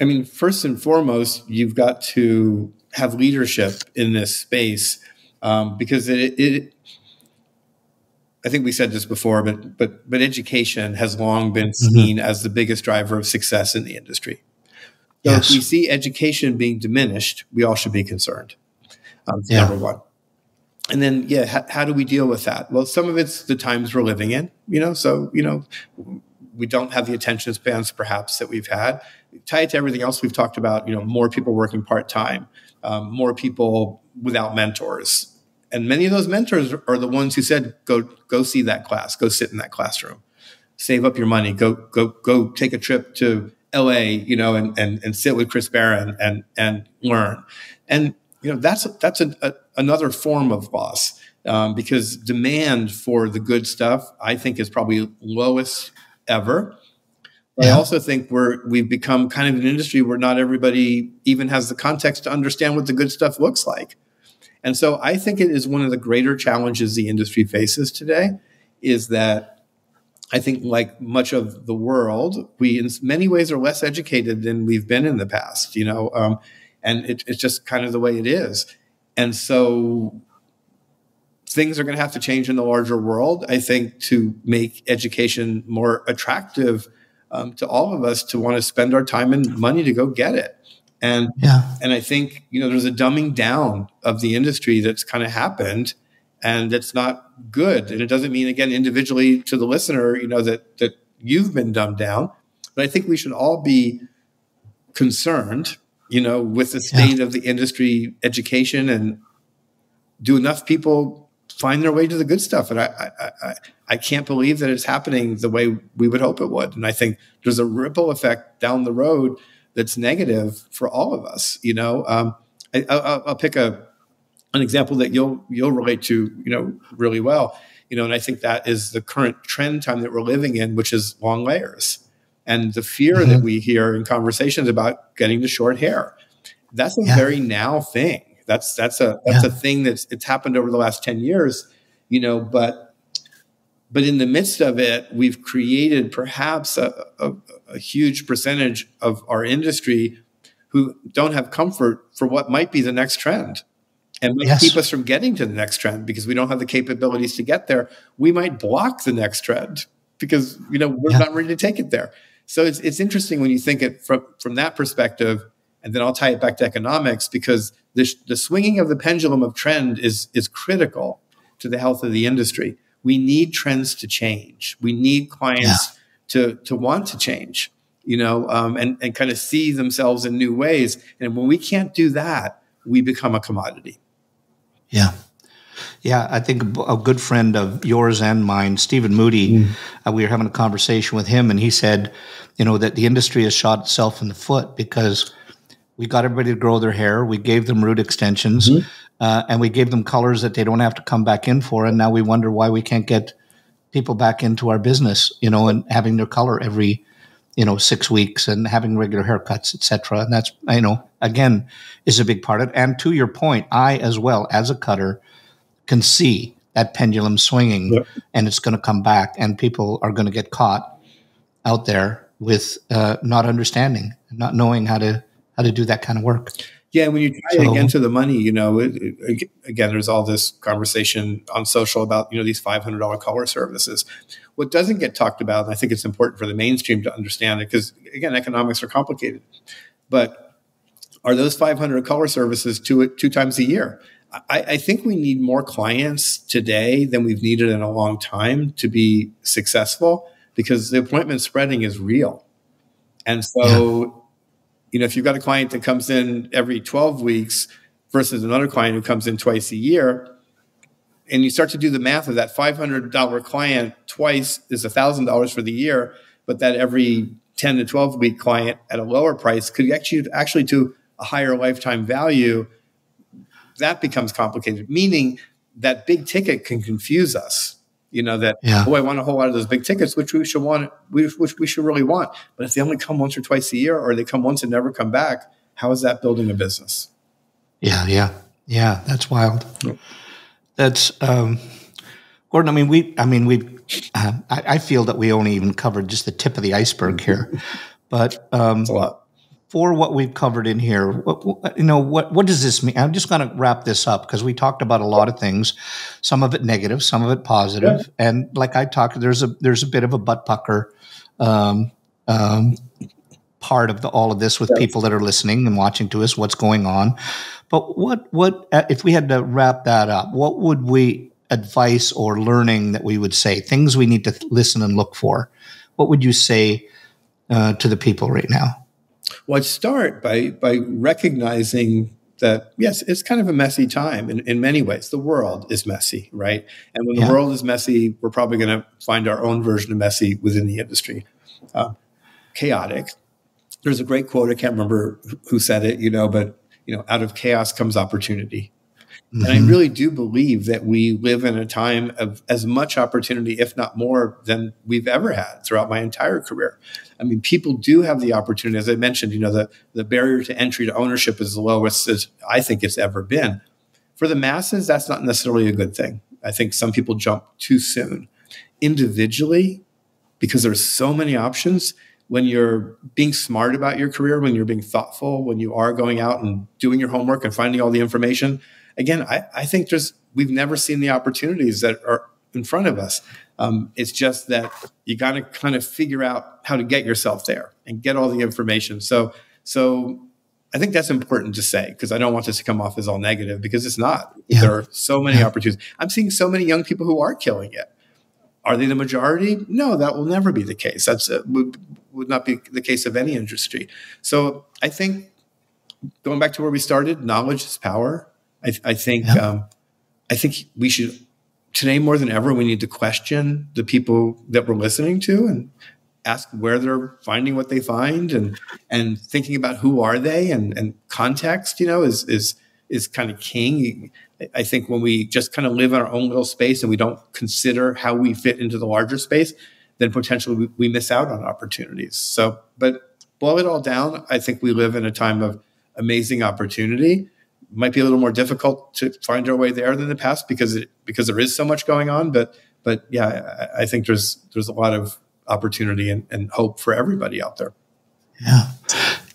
I mean, first and foremost, you've got to have leadership in this space um, because it, it, I think we said this before, but but but education has long been mm-hmm. seen mm-hmm. as the biggest driver of success in the industry. So yes. if we see education being diminished, we all should be concerned. Um, yeah. Number one. And then, yeah, how, how do we deal with that? Well, some of it's the times we're living in, you know, so, you know, we don't have the attention spans perhaps that we've had. Tie it to everything else we've talked about, you know, more people working part time, um, more people without mentors. And many of those mentors are the ones who said, go, go see that class, go sit in that classroom, save up your money, go, go, go take a trip to LA, you know, and, and, and sit with Chris Baran and, and learn. And, you know, that's, that's a, a, another form of boss. um, because demand for the good stuff, I think is probably lowest ever. Yeah. I also think we're, we've become kind of an industry where not everybody even has the context to understand what the good stuff looks like. And so I think it is one of the greater challenges the industry faces today is that I think, like much of the world, we in many ways are less educated than we've been in the past, you know, um, and it, it's just kind of the way it is. And so things are going to have to change in the larger world, I think, to make education more attractive um, to all of us to want to spend our time and money to go get it. And, yeah. and I think, you know, there's a dumbing down of the industry that's kind of happened and it's not good. And it doesn't mean again individually to the listener, you know, that that you've been dumbed down. But I think we should all be concerned, you know, with the state yeah. of the industry education and do enough people find their way to the good stuff? And I, I, I, I can't believe that it's happening the way we would hope it would. And I think there's a ripple effect down the road that's negative for all of us. You know, um, I, will pick a an example that you'll you'll relate to, you know, really well. You know, and I think that is the current trend time that we're living in, which is long layers and the fear mm-hmm. that we hear in conversations about getting the short hair. That's a yeah. very now thing. That's that's a that's yeah. a thing that's it's happened over the last 10 years, you know, but but in the midst of it, we've created perhaps a, a, a huge percentage of our industry who don't have comfort for what might be the next trend and might yes. keep us from getting to the next trend because we don't have the capabilities to get there. We might block the next trend because you know we're yeah. not ready to take it there. So it's it's interesting when you think it from from that perspective, and then I'll tie it back to economics because the the swinging of the pendulum of trend is is critical to the health of the industry. We need trends to change. We need clients yeah. to to want to change, you know, um, and and kind of see themselves in new ways. And when we can't do that, we become a commodity. Yeah. Yeah, I think a good friend of yours and mine, Stephen Moody, mm. uh, we were having a conversation with him, and he said, you know, that the industry has shot itself in the foot because we got everybody to grow their hair, we gave them root extensions, mm-hmm. uh, and we gave them colors that they don't have to come back in for, and now we wonder why we can't get people back into our business, you know, and having their color every, you know, six weeks and having regular haircuts, etc. And that's, you know, again, is a big part of it. And to your point, I as well as a cutter can see that pendulum swinging yep. and it's going to come back and people are going to get caught out there with uh, not understanding not knowing how to how to do that kind of work yeah when you tie so, it again to the money you know it, it, again there's all this conversation on social about you know these $500 color services what doesn't get talked about and i think it's important for the mainstream to understand it because again economics are complicated but are those 500 color services two two times a year I, I, think we need more clients today than we've needed in a long time to be successful because the appointment spreading is real. And so, yeah. You know, if you've got a client that comes in every 12 weeks versus another client who comes in twice a year, and you start to do the math of that $500 client twice is $1,000 for the year, but that every 10 to 12 week client at a lower price could actually actually to a higher lifetime value that becomes complicated, meaning that big ticket can confuse us. You know, that, yeah. oh, I want a whole lot of those big tickets, which we should want, which we should really want. But if they only come once or twice a year, or they come once and never come back, how is that building a business? Yeah, yeah, yeah. That's wild. That's, um, Gordon. I mean, we, I mean, we, uh, I, I, feel that we only even covered just the tip of the iceberg here, but um, a lot for what we've covered in here, what, you know, what what does this mean? I'm just going to wrap this up because we talked about a lot of things, some of it negative, some of it positive, yeah. and like I talked, there's a there's a bit of a butt pucker um, um, part of the, all of this with yes. people that are listening and watching to us. What's going on? But what what uh, if we had to wrap that up? What would we advice or learning that we would say things we need to listen and look for? What would you say uh, to the people right now? Well, I'd start by by recognizing that yes, it's kind of a messy time in, in many ways. The world is messy, right? And when yeah. the world is messy, we're probably going to find our own version of messy within the industry. Uh, chaotic. There's a great quote. I can't remember who said it, you know, but you know, out of chaos comes opportunity. Mm-hmm. And I mm-hmm. really do believe that we live in a time of as much opportunity, if not more, than we've ever had throughout my entire career. I mean, people do have the opportunity. As I mentioned, you know, the, the barrier to entry to ownership is the lowest as I think it's ever been. For the masses, that's not necessarily a good thing. I think some people jump too soon. Individually, because there's so many options, when you're being smart about your career, when you're being thoughtful, when you are going out and doing your homework and finding all the information, again, I, I think there's we've never seen the opportunities that are in front of us. Um, it's just that you got to kind of figure out how to get yourself there and get all the information. So, so I think that's important to say because I don't want this to come off as all negative because it's not. Yeah. There are so many yeah. opportunities. I'm seeing so many young people who are killing it. Are they the majority? No, that will never be the case. That's uh, would not be the case of any industry. So I think going back to where we started, knowledge is power. I, I think yeah. um, I think we should today more than ever we need to question the people that we're listening to and ask where they're finding what they find and and thinking about who are they and and context you know is is is kind of king. I think when we just kind of live in our own little space and we don't consider how we fit into the larger space then potentially we, we miss out on opportunities. So but boil it all down. I think we live in a time of amazing opportunity might be a little more difficult to find our way there than the past because it because there is so much going on but but yeah I, I think there's there's a lot of opportunity and, and hope for everybody out there. Yeah.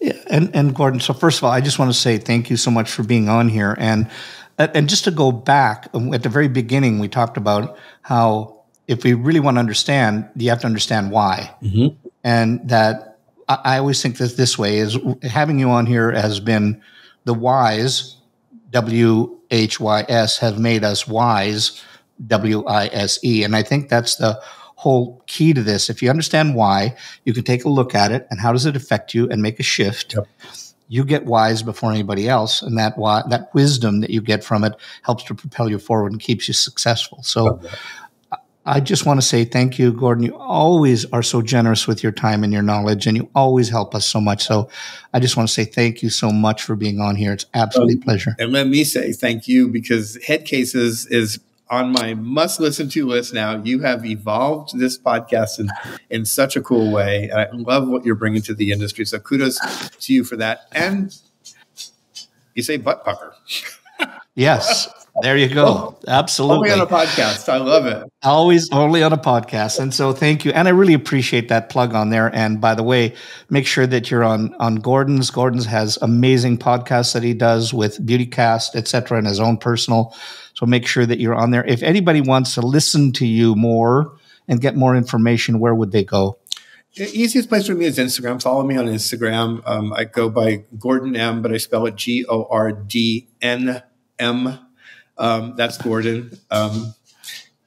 yeah. And, and Gordon, so first of all, I just want to say thank you so much for being on here. And, and just to go back at the very beginning, we talked about how if we really want to understand, you have to understand why. Mm-hmm. And that I, I always think that this way is having you on here has been the wise, W H Y S, have made us wise, W I S E. And I think that's the whole key to this. If you understand why, you can take a look at it and how does it affect you and make a shift. Yep. You get wise before anybody else, and that that wisdom that you get from it helps to propel you forward and keeps you successful. So, I just want to say thank you, Gordon. You always are so generous with your time and your knowledge, and you always help us so much. So, I just want to say thank you so much for being on here. It's absolutely um, pleasure. And let me say thank you because Headcases is on my must listen to list now. You have evolved this podcast in, in such a cool way. And I love what you're bringing to the industry. So kudos to you for that. And you say butt pucker. yes. There you go. Oh, Absolutely. Only on a podcast. I love it. Always only on a podcast. And so thank you. And I really appreciate that plug on there. And by the way, make sure that you're on on Gordon's. Gordon's has amazing podcasts that he does with Beautycast, et cetera, and his own personal. So make sure that you're on there. If anybody wants to listen to you more and get more information, where would they go? The easiest place for me is Instagram. Follow me on Instagram. Um, I go by Gordon M, but I spell it G O R D N M um, that's Gordon. Um,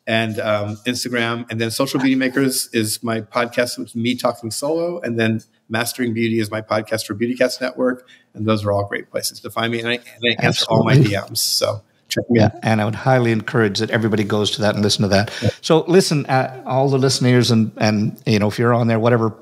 and um, Instagram. And then Social Beauty Makers is my podcast with me talking solo. And then Mastering Beauty is my podcast for Beautycast Network. And those are all great places to find me. And I, and I answer all my DMs. So check me yeah, out. And I would highly encourage that everybody goes to that and listen to that. Yeah. So listen, uh, all the listeners and, and, you know, if you're on there, whatever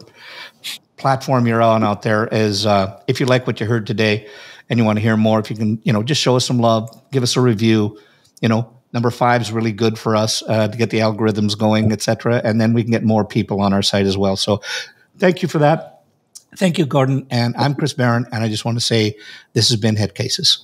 platform you're on out there is, uh, if you like what you heard today, and you want to hear more, if you can, you know, just show us some love, give us a review. You know, number five is really good for us uh, to get the algorithms going, etc. And then we can get more people on our site as well. So thank you for that. Thank you, Gordon. And I'm Chris Baran. And I just want to say this has been Headcases.